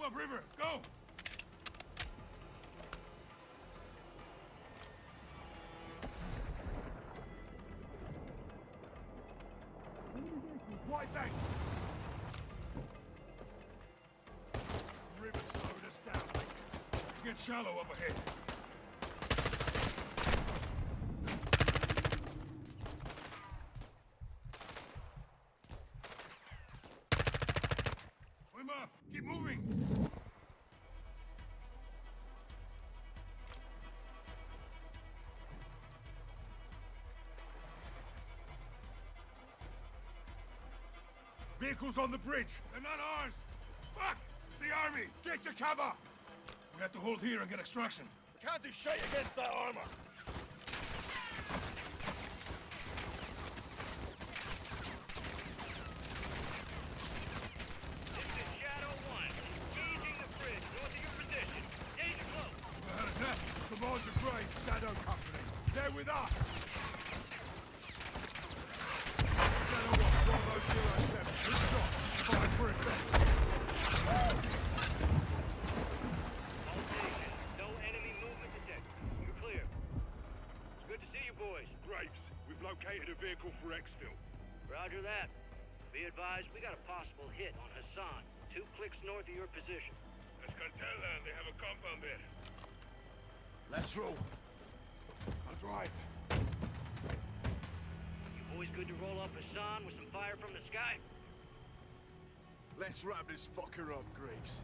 Up river. Go. White bank. River slowed us down, mate. Get shallow up ahead. Vehicles on the bridge. They're not ours. Fuck! It's the army. Get to cover. We have to hold here and get extraction. Can't do shit against that armor. Let's wrap this fucker up, Graves.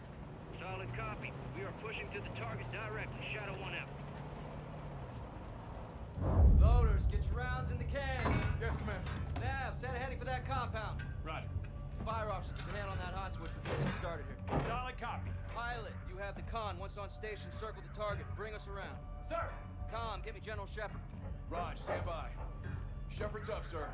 Solid copy. We are pushing to the target directly. Shadow 1 out. Loaders, get your rounds in the can. Yes, Commander. Nav, set heading for that compound. Roger. Fire officers, can hand on that hot switch. We're just getting started here. Solid copy. Pilot, you have the con. Once on station, circle the target. Bring us around. Sir. Com, get me General Shepherd. Raj, stand by. Shepherd's up, sir.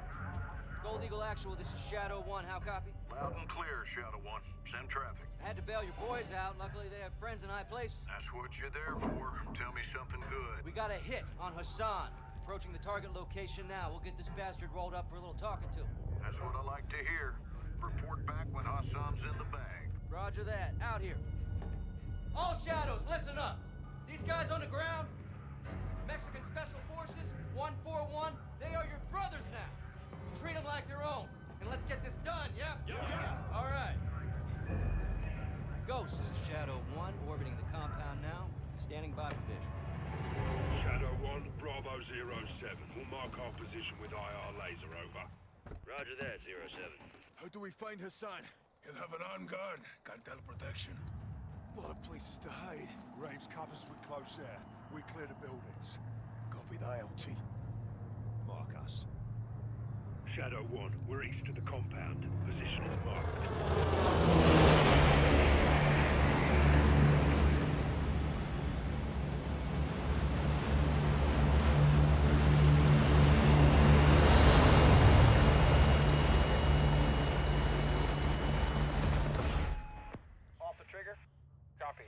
Gold Eagle Actual, this is Shadow 1. How copy? Loud and clear, Shadow 1. Send traffic. I Had to bail your boys out. Luckily, they have friends in high places. That's what you're there for. Tell me something good. We got a hit on Hassan. Approaching the target location now. We'll get this bastard rolled up for a little talking to. That's what I like to hear. Report back when Hassan's in the bag. Roger that. Out here. All shadows, listen up. These guys on the ground, Mexican Special Forces, 141, they are your brothers now. Treat them like your own. And let's get this done, yeah? Yeah, yeah. All right. Ghost, this is Shadow 1, orbiting the compound now, standing by for visual. Shadow 1, Bravo 07. We'll mark our position with IR laser, over. Roger that, 07. How do we find Hassan? He'll have an armed guard. Cartel protection. A lot of places to hide. Rames covers with close air. We clear the buildings. Copy the ILT. Mark us. Shadow 1, we're east of the compound. Position is marked. Off the trigger. Copy.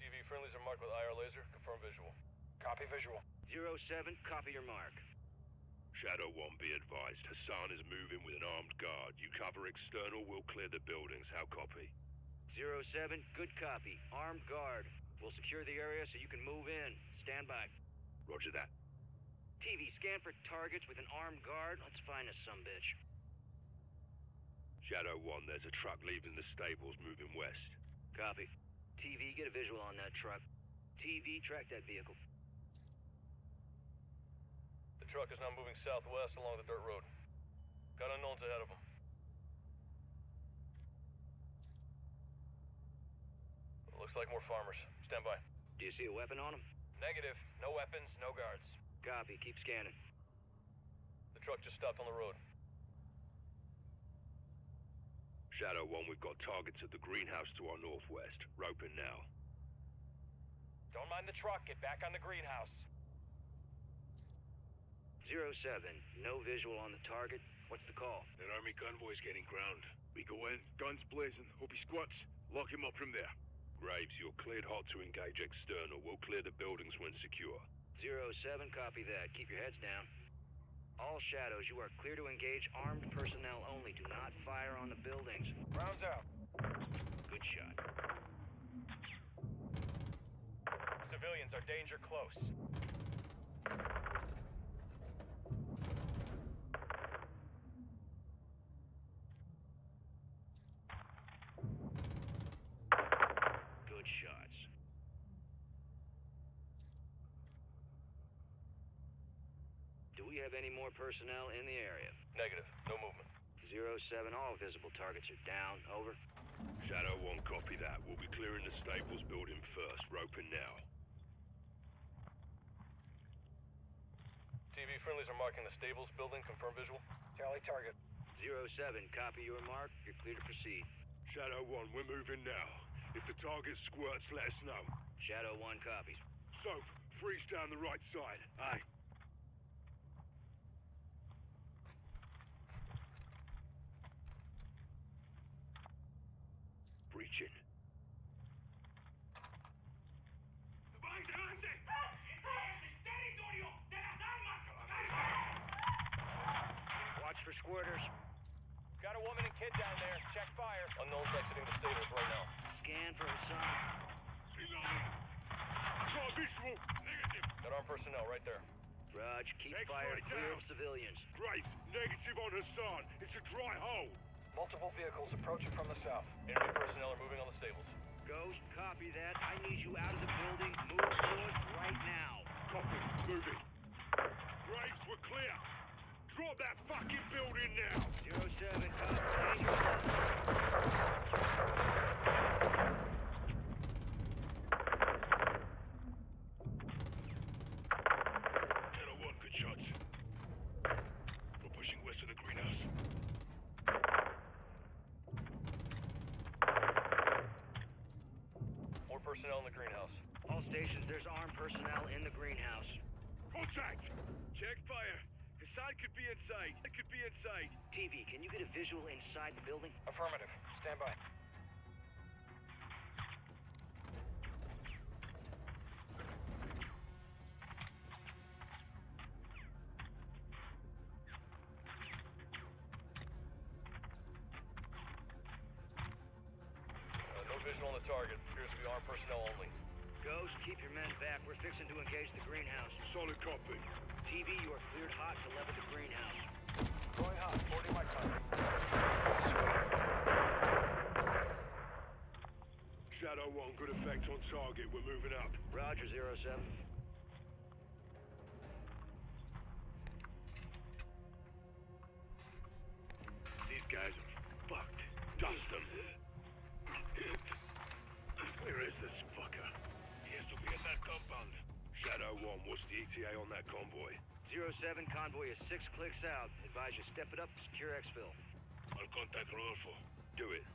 TV friendlies are marked with IR laser. Confirm visual. Copy visual. 07, copy your mark. Shadow 1, be advised. Hassan is moving with an armed guard. You cover external, we'll clear the buildings. How copy? Zero 07, good copy. Armed guard. We'll secure the area so you can move in. Stand by. Roger that. TV, scan for targets with an armed guard. Let's find us some bitch. Shadow 1, there's a truck leaving the stables moving west. Copy. TV, get a visual on that truck. TV, track that vehicle. The truck is now moving southwest along the dirt road. Got unknowns ahead of them. Looks like more farmers. Stand by. Do you see a weapon on them? Negative. No weapons, no guards. Copy. Keep scanning. The truck just stopped on the road. Shadow 1, we've got targets at the greenhouse to our northwest. Roping now. Don't mind the truck. Get back on the greenhouse. 07, no visual on the target. What's the call? An army convoy's getting ground. We go in, guns blazing. Hope he squats. Lock him up from there. Graves, you're cleared hot to engage external. We'll clear the buildings when secure. 07, copy that. Keep your heads down. All shadows, you are clear to engage armed personnel only. Do not fire on the buildings. Rounds out. Good shot. Civilians are danger close. Good shots. Do we have any more personnel in the area? Negative. No movement. 07, all visible targets are down. Over. Shadow 1, copy that. We'll be clearing the stables building first. Roping now. TV friendlies are marking the stables building. Confirm visual. Charlie target. 07, copy your mark. You're clear to proceed. Shadow 1, we're moving now. If the target squirts, let us know. Shadow 1 copies. Soap, freeze down the right side. Aye. Breaching. Watch for squirters. Got a woman and kid down there. Check fire. Unknowns exiting the stables right now. Scan for Hassan. Got visual. Negative. Got armed personnel right there. Raj, keep fire clear down. of civilians. Great. Negative on Hassan. It's a dry hole. Multiple vehicles approaching from the south. Enemy personnel are moving on the stables. Ghost, copy that. I need you out of the building. Move forward right now. Copy. Moving. Graves, we're clear. Drop that fucking building now. 07, copy. Danger zone. Shadow 1, good shots. We're pushing west of the greenhouse. More personnel in the greenhouse. All stations, there's armed personnel in the greenhouse. Contact! Check fire. Hassan could be inside. It could be inside. TV, can you get a visual inside the building? Affirmative. Stand by. 1, on target. We're moving up. Roger, zero 07. These guys are fucked. Dust them. Where is this fucker? He has to be at that compound. Shadow 1, what's the ETA on that convoy? Zero 07, convoy is six clicks out. Advise you step it up, secure exfil. I'll contact Rodolfo. Do it.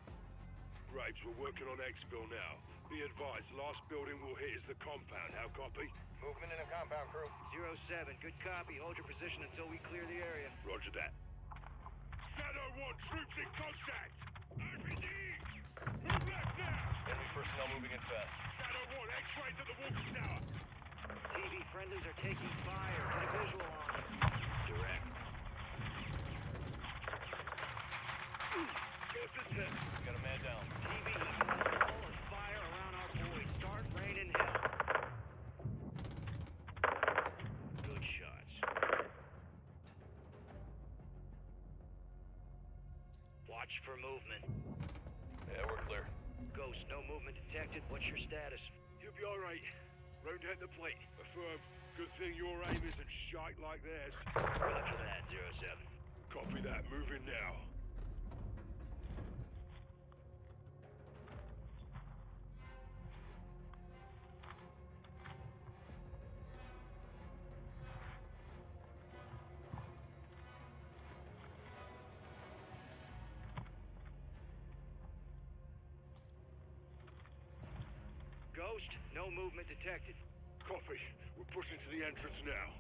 Graves, we're working on exfil now. Be advised, last building we'll hit is the compound. How copy? Movement in the compound, crew. Zero 07, good copy. Hold your position until we clear the area. Roger that. Shadow 1, troops in contact! RPG! Move left now! Enemy personnel moving in fast. Shadow 1, X-ray to the water tower! TV friendlies are taking fire. Get a visual on them. Direct. Get this. Got a man down. TV, all on fire around our boys. Start raining hell. Good shots. Watch for movement. Yeah, we're clear. Ghost, no movement detected. What's your status? You'll be alright. Round at the plate. Affirm. Good thing your aim isn't shite like theirs. Roger that, zero 07. Copy that. Moving now. Ghost, no movement detected. Copy. We're pushing to the entrance now.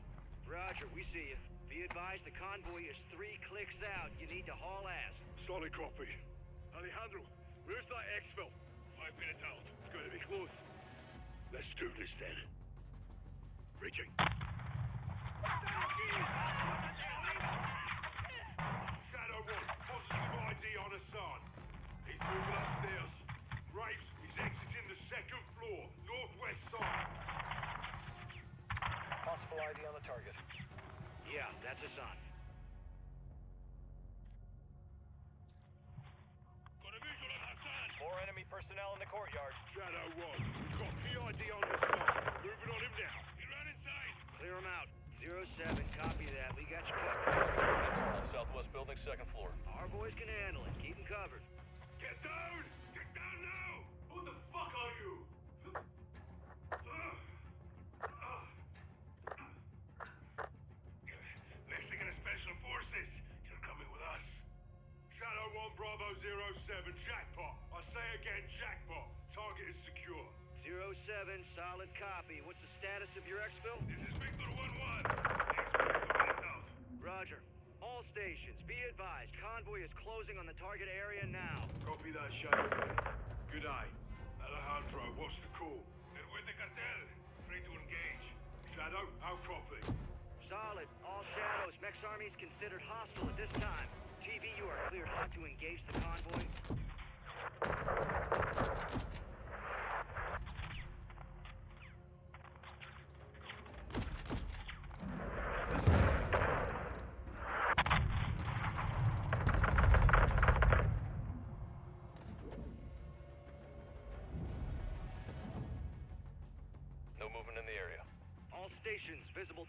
Roger, we see you. Be advised the convoy is three clicks out. You need to haul ass. Solid copy. Alejandro, where's that exfil? Five minutes out. It's going to be close. Let's do this then. Reaching. Shadow 1, positive ID on Hassan. He's moving upstairs. Graves, he's exiting the second northwest side. Possible ID on the target. Yeah, that's Hassan. Got a visual on Hassan. More enemy personnel in the courtyard. Shadow 1, we've got PID on Hassan. Moving on him now. He ran inside. Clear him out. Zero 07, copy that. We got you covered. Southwest building, second floor. Our boys can handle it. Keep them covered. Get down Bravo 07, jackpot. I say again, jackpot. Target is secure. Zero 07, solid copy. What's the status of your exfil? This is Victor 1-1. Expect out. Roger. All stations, be advised. Convoy is closing on the target area now. Copy that, Shadow. Good eye. Alejandro, what's the call? They're with the Cartel. Free to engage. Shadow, how copy? All shadows. Mex Army is considered hostile at this time. TV, you are cleared hot to engage the convoy.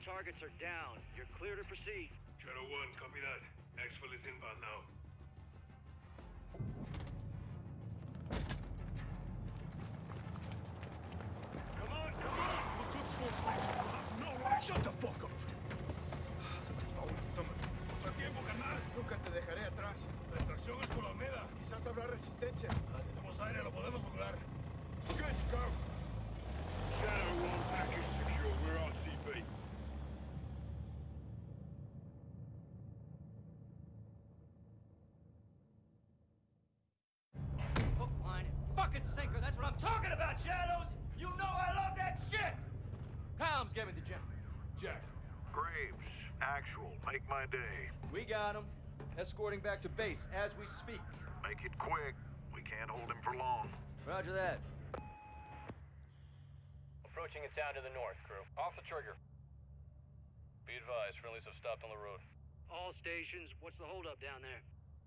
Targets are down. You're clear to proceed. Shadow 1, copy that. Exfil is inbound now. Come on, come on! Look up, score station. No, shut the fuck up. Haces el favor, Thumb. Usa tiempo, carnal. Nunca te dejaré atrás. La extracción es por Almeda. Quizás habrá resistencia. Ah, tenemos aire, lo podemos lograr. Good, go. Shadow 1, package secure. We're RCB. Hook, line, and fucking sinker. That's what I'm talking about, Shadows! You know I love that shit! Combs, get me the gem. Jack. Graves, actual, make my day. We got him. Escorting back to base as we speak. Make it quick. We can't hold him for long. Roger that. Approaching a town to the north, crew. Off the trigger. Be advised, friendlies have stopped on the road. All stations, what's the holdup down there?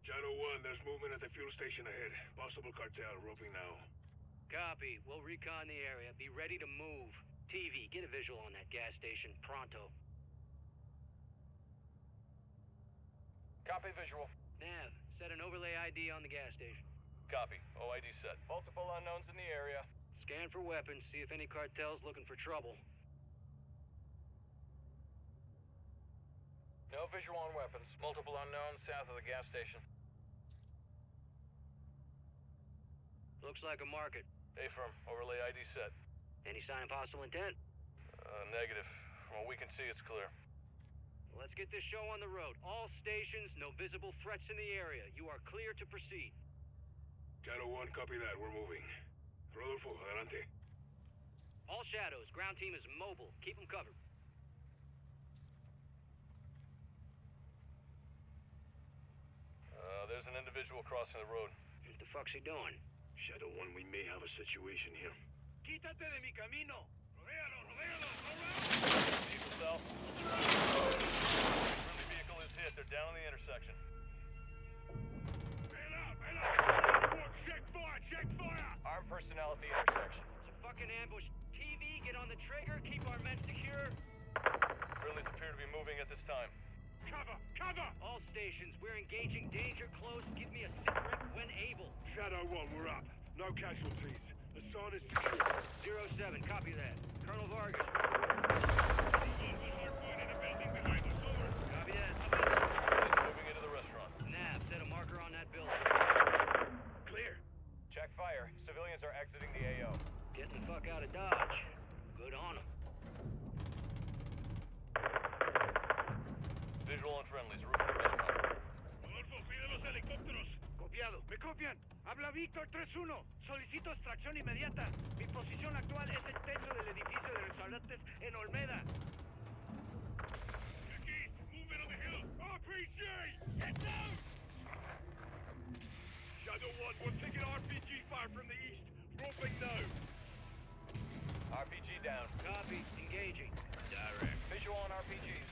Shadow 1, there's movement at the fuel station ahead. Possible cartel, roping now. Copy. We'll recon the area. Be ready to move. TV, get a visual on that gas station. Pronto. Copy visual. Nav, set an overlay ID on the gas station. Copy. OID set. Multiple unknowns in the area. Scan for weapons, see if any cartel's looking for trouble. No visual on weapons. Multiple unknowns south of the gas station. Looks like a market. A-firm. Overlay ID set. Any sign of hostile intent? Uh, negative. From what we can see, it's clear. Let's get this show on the road. All stations, no visible threats in the area. You are clear to proceed. Shadow 1, copy that. We're moving. Rodolfo, adelante. All shadows. Ground team is mobile. Keep them covered. Uh, there's an individual crossing the road. What the fuck's he doing? Shadow 1, we may have a situation here. Quítate de mi camino. Víctor 3-1. Solicito extracción inmediata. Mi posición actual es el techo del edificio de restaurantes en Olmeda. RPG! Get down! Shadow 1, we're taking RPG fire from the east. Roping now. RPG down. Copy. Engaging. Direct. Visual on RPGs.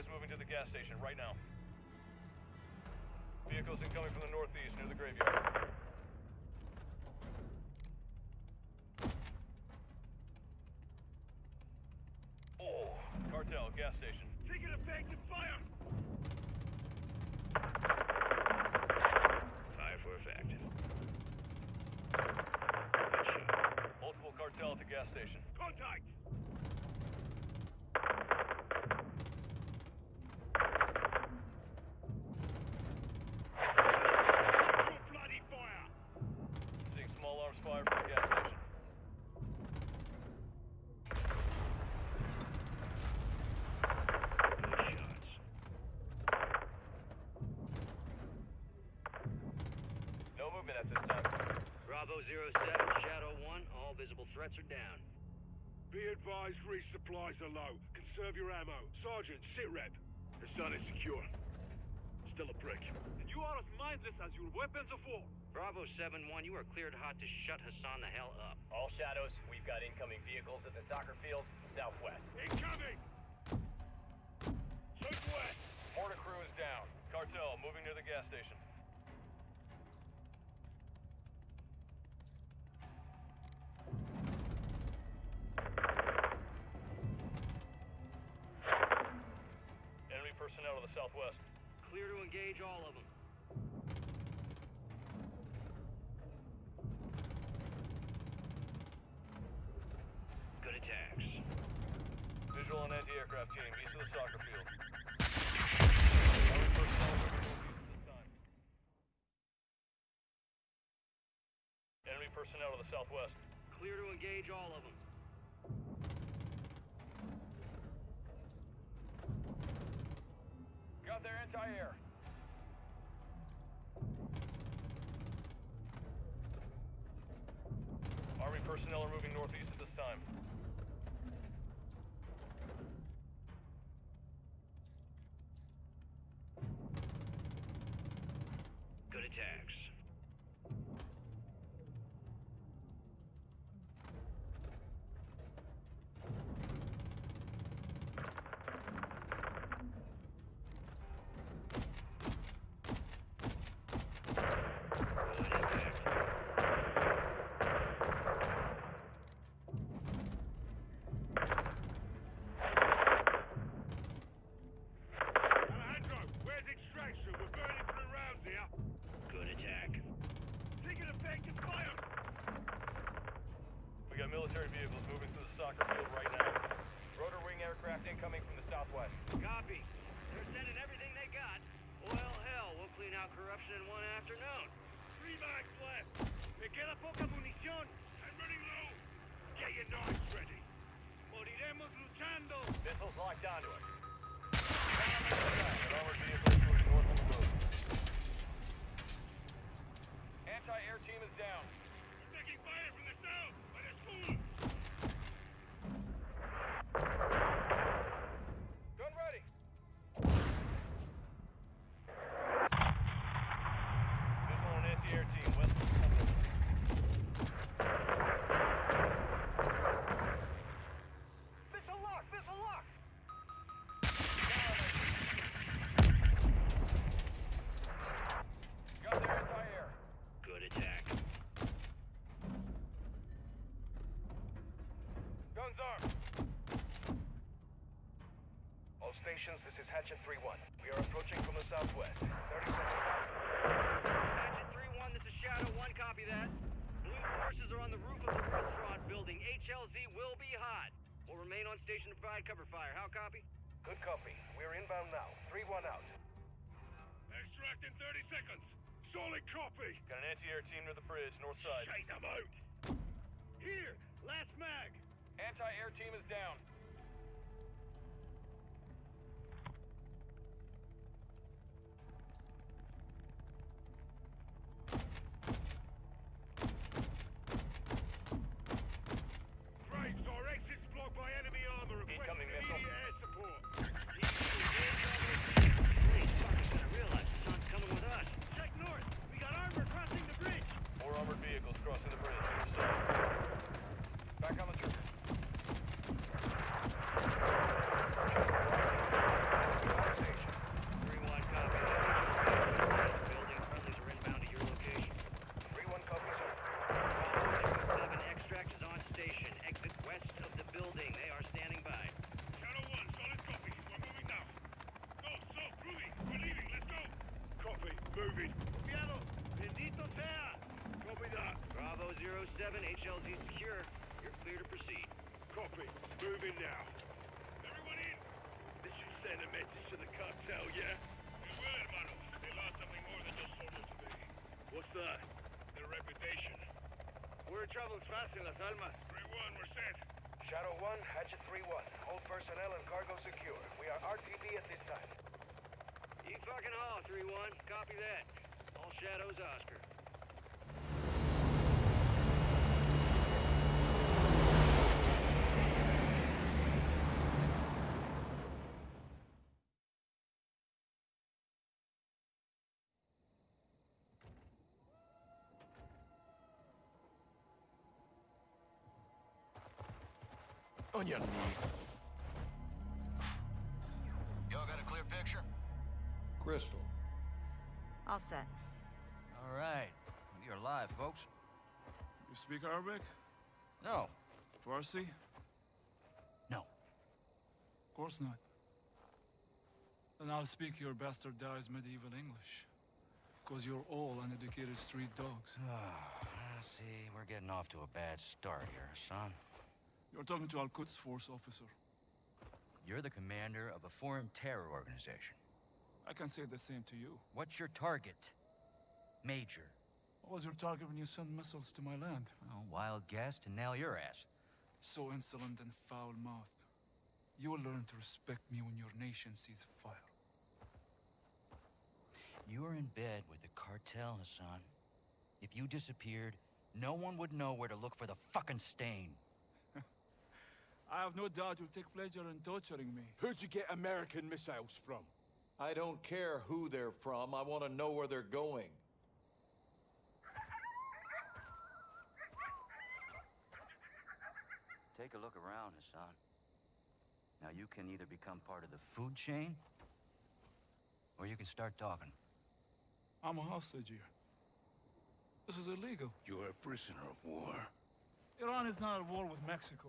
Guys moving to the gas station right now. Vehicles incoming from the northeast near the graveyard. Oh, cartel, gas station. Taking effective fire. Fire for effect. Multiple cartel at the gas station. Contact. Bloody fire. Seeing small arms fire from the gas station. No movement at this time. Bravo 07, Shadow 1. All visible threats are down. Be advised, resupplies are low. Conserve your ammo. Sergeant, sit rep. The sun is secure. Still a prick. And you are as mindless as your weapons of war. Bravo 7-1, you are cleared hot to shut Hassan the hell up. All shadows, we've got incoming vehicles at the soccer field southwest. Incoming! Southwest! Mortar crew is down. Cartel moving near the gas station. Enemy personnel to the southwest. Clear to engage all of them. Visual on anti-aircraft team, east of the soccer field. Enemy personnel to the southwest. Clear to engage all of them. Got their anti-air. Army personnel are moving northeast at this time. To provide cover fire. How copy? Good copy. We're inbound now. 3-1 out. Extract in 30 seconds. Solid copy. Got an anti-air team near the bridge, north side. Shake them out. Here, last mag. Anti-air team is down. 07, HLZ secure. You're clear to proceed. Copy. Moving now. Everyone in. This should send a message to the cartel, yeah? It will, hermano. They lost something more than just soldiers today. What's that? Their reputation. We're traveling fast in Las Almas. 3-1, we're set. Shadow 1, Hatchet 3-1. All personnel and cargo secure. We are RTB at this time. You fucking haul, 3-1. Copy that. All shadows, Oscar. On your knees. Y'all got a clear picture? Crystal. All set. All right. You're alive, folks. You speak Arabic? No. Farsi? No. Of course not. Then I'll speak your bastardized medieval English. Because you're all uneducated street dogs. Ah, see, we're getting off to a bad start here, son. You're talking to Al-Quds Force officer. You're the commander of a foreign terror organization. I can say the same to you. What's your target? Major. What was your target when you sent missiles to my land? Oh, wild guess to nail your ass. So insolent and foul-mouthed. You will learn to respect me when your nation sees fire. You are in bed with the cartel, Hassan. If you disappeared, no one would know where to look for the fucking stain. I have no doubt you'll take pleasure in torturing me. Who'd you get American missiles from? I don't care who they're from. I want to know where they're going. Take a look around, Hassan. Now you can either become part of the food chain, or you can start talking. I'm a hostage here. This is illegal. You're a prisoner of war. Iran is not at war with Mexico.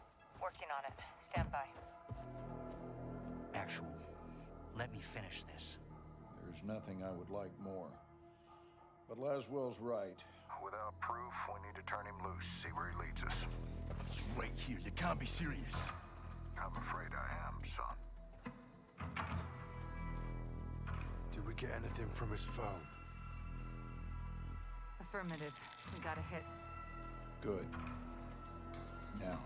Working on it. Stand by. Actual. Let me finish this. There's nothing I would like more. But Laswell's right. Without proof, we need to turn him loose, see where he leads us. He's right here. You can't be serious. I'm afraid I am, son. Did we get anything from his phone? affirmative. We got a hit. Good. Now,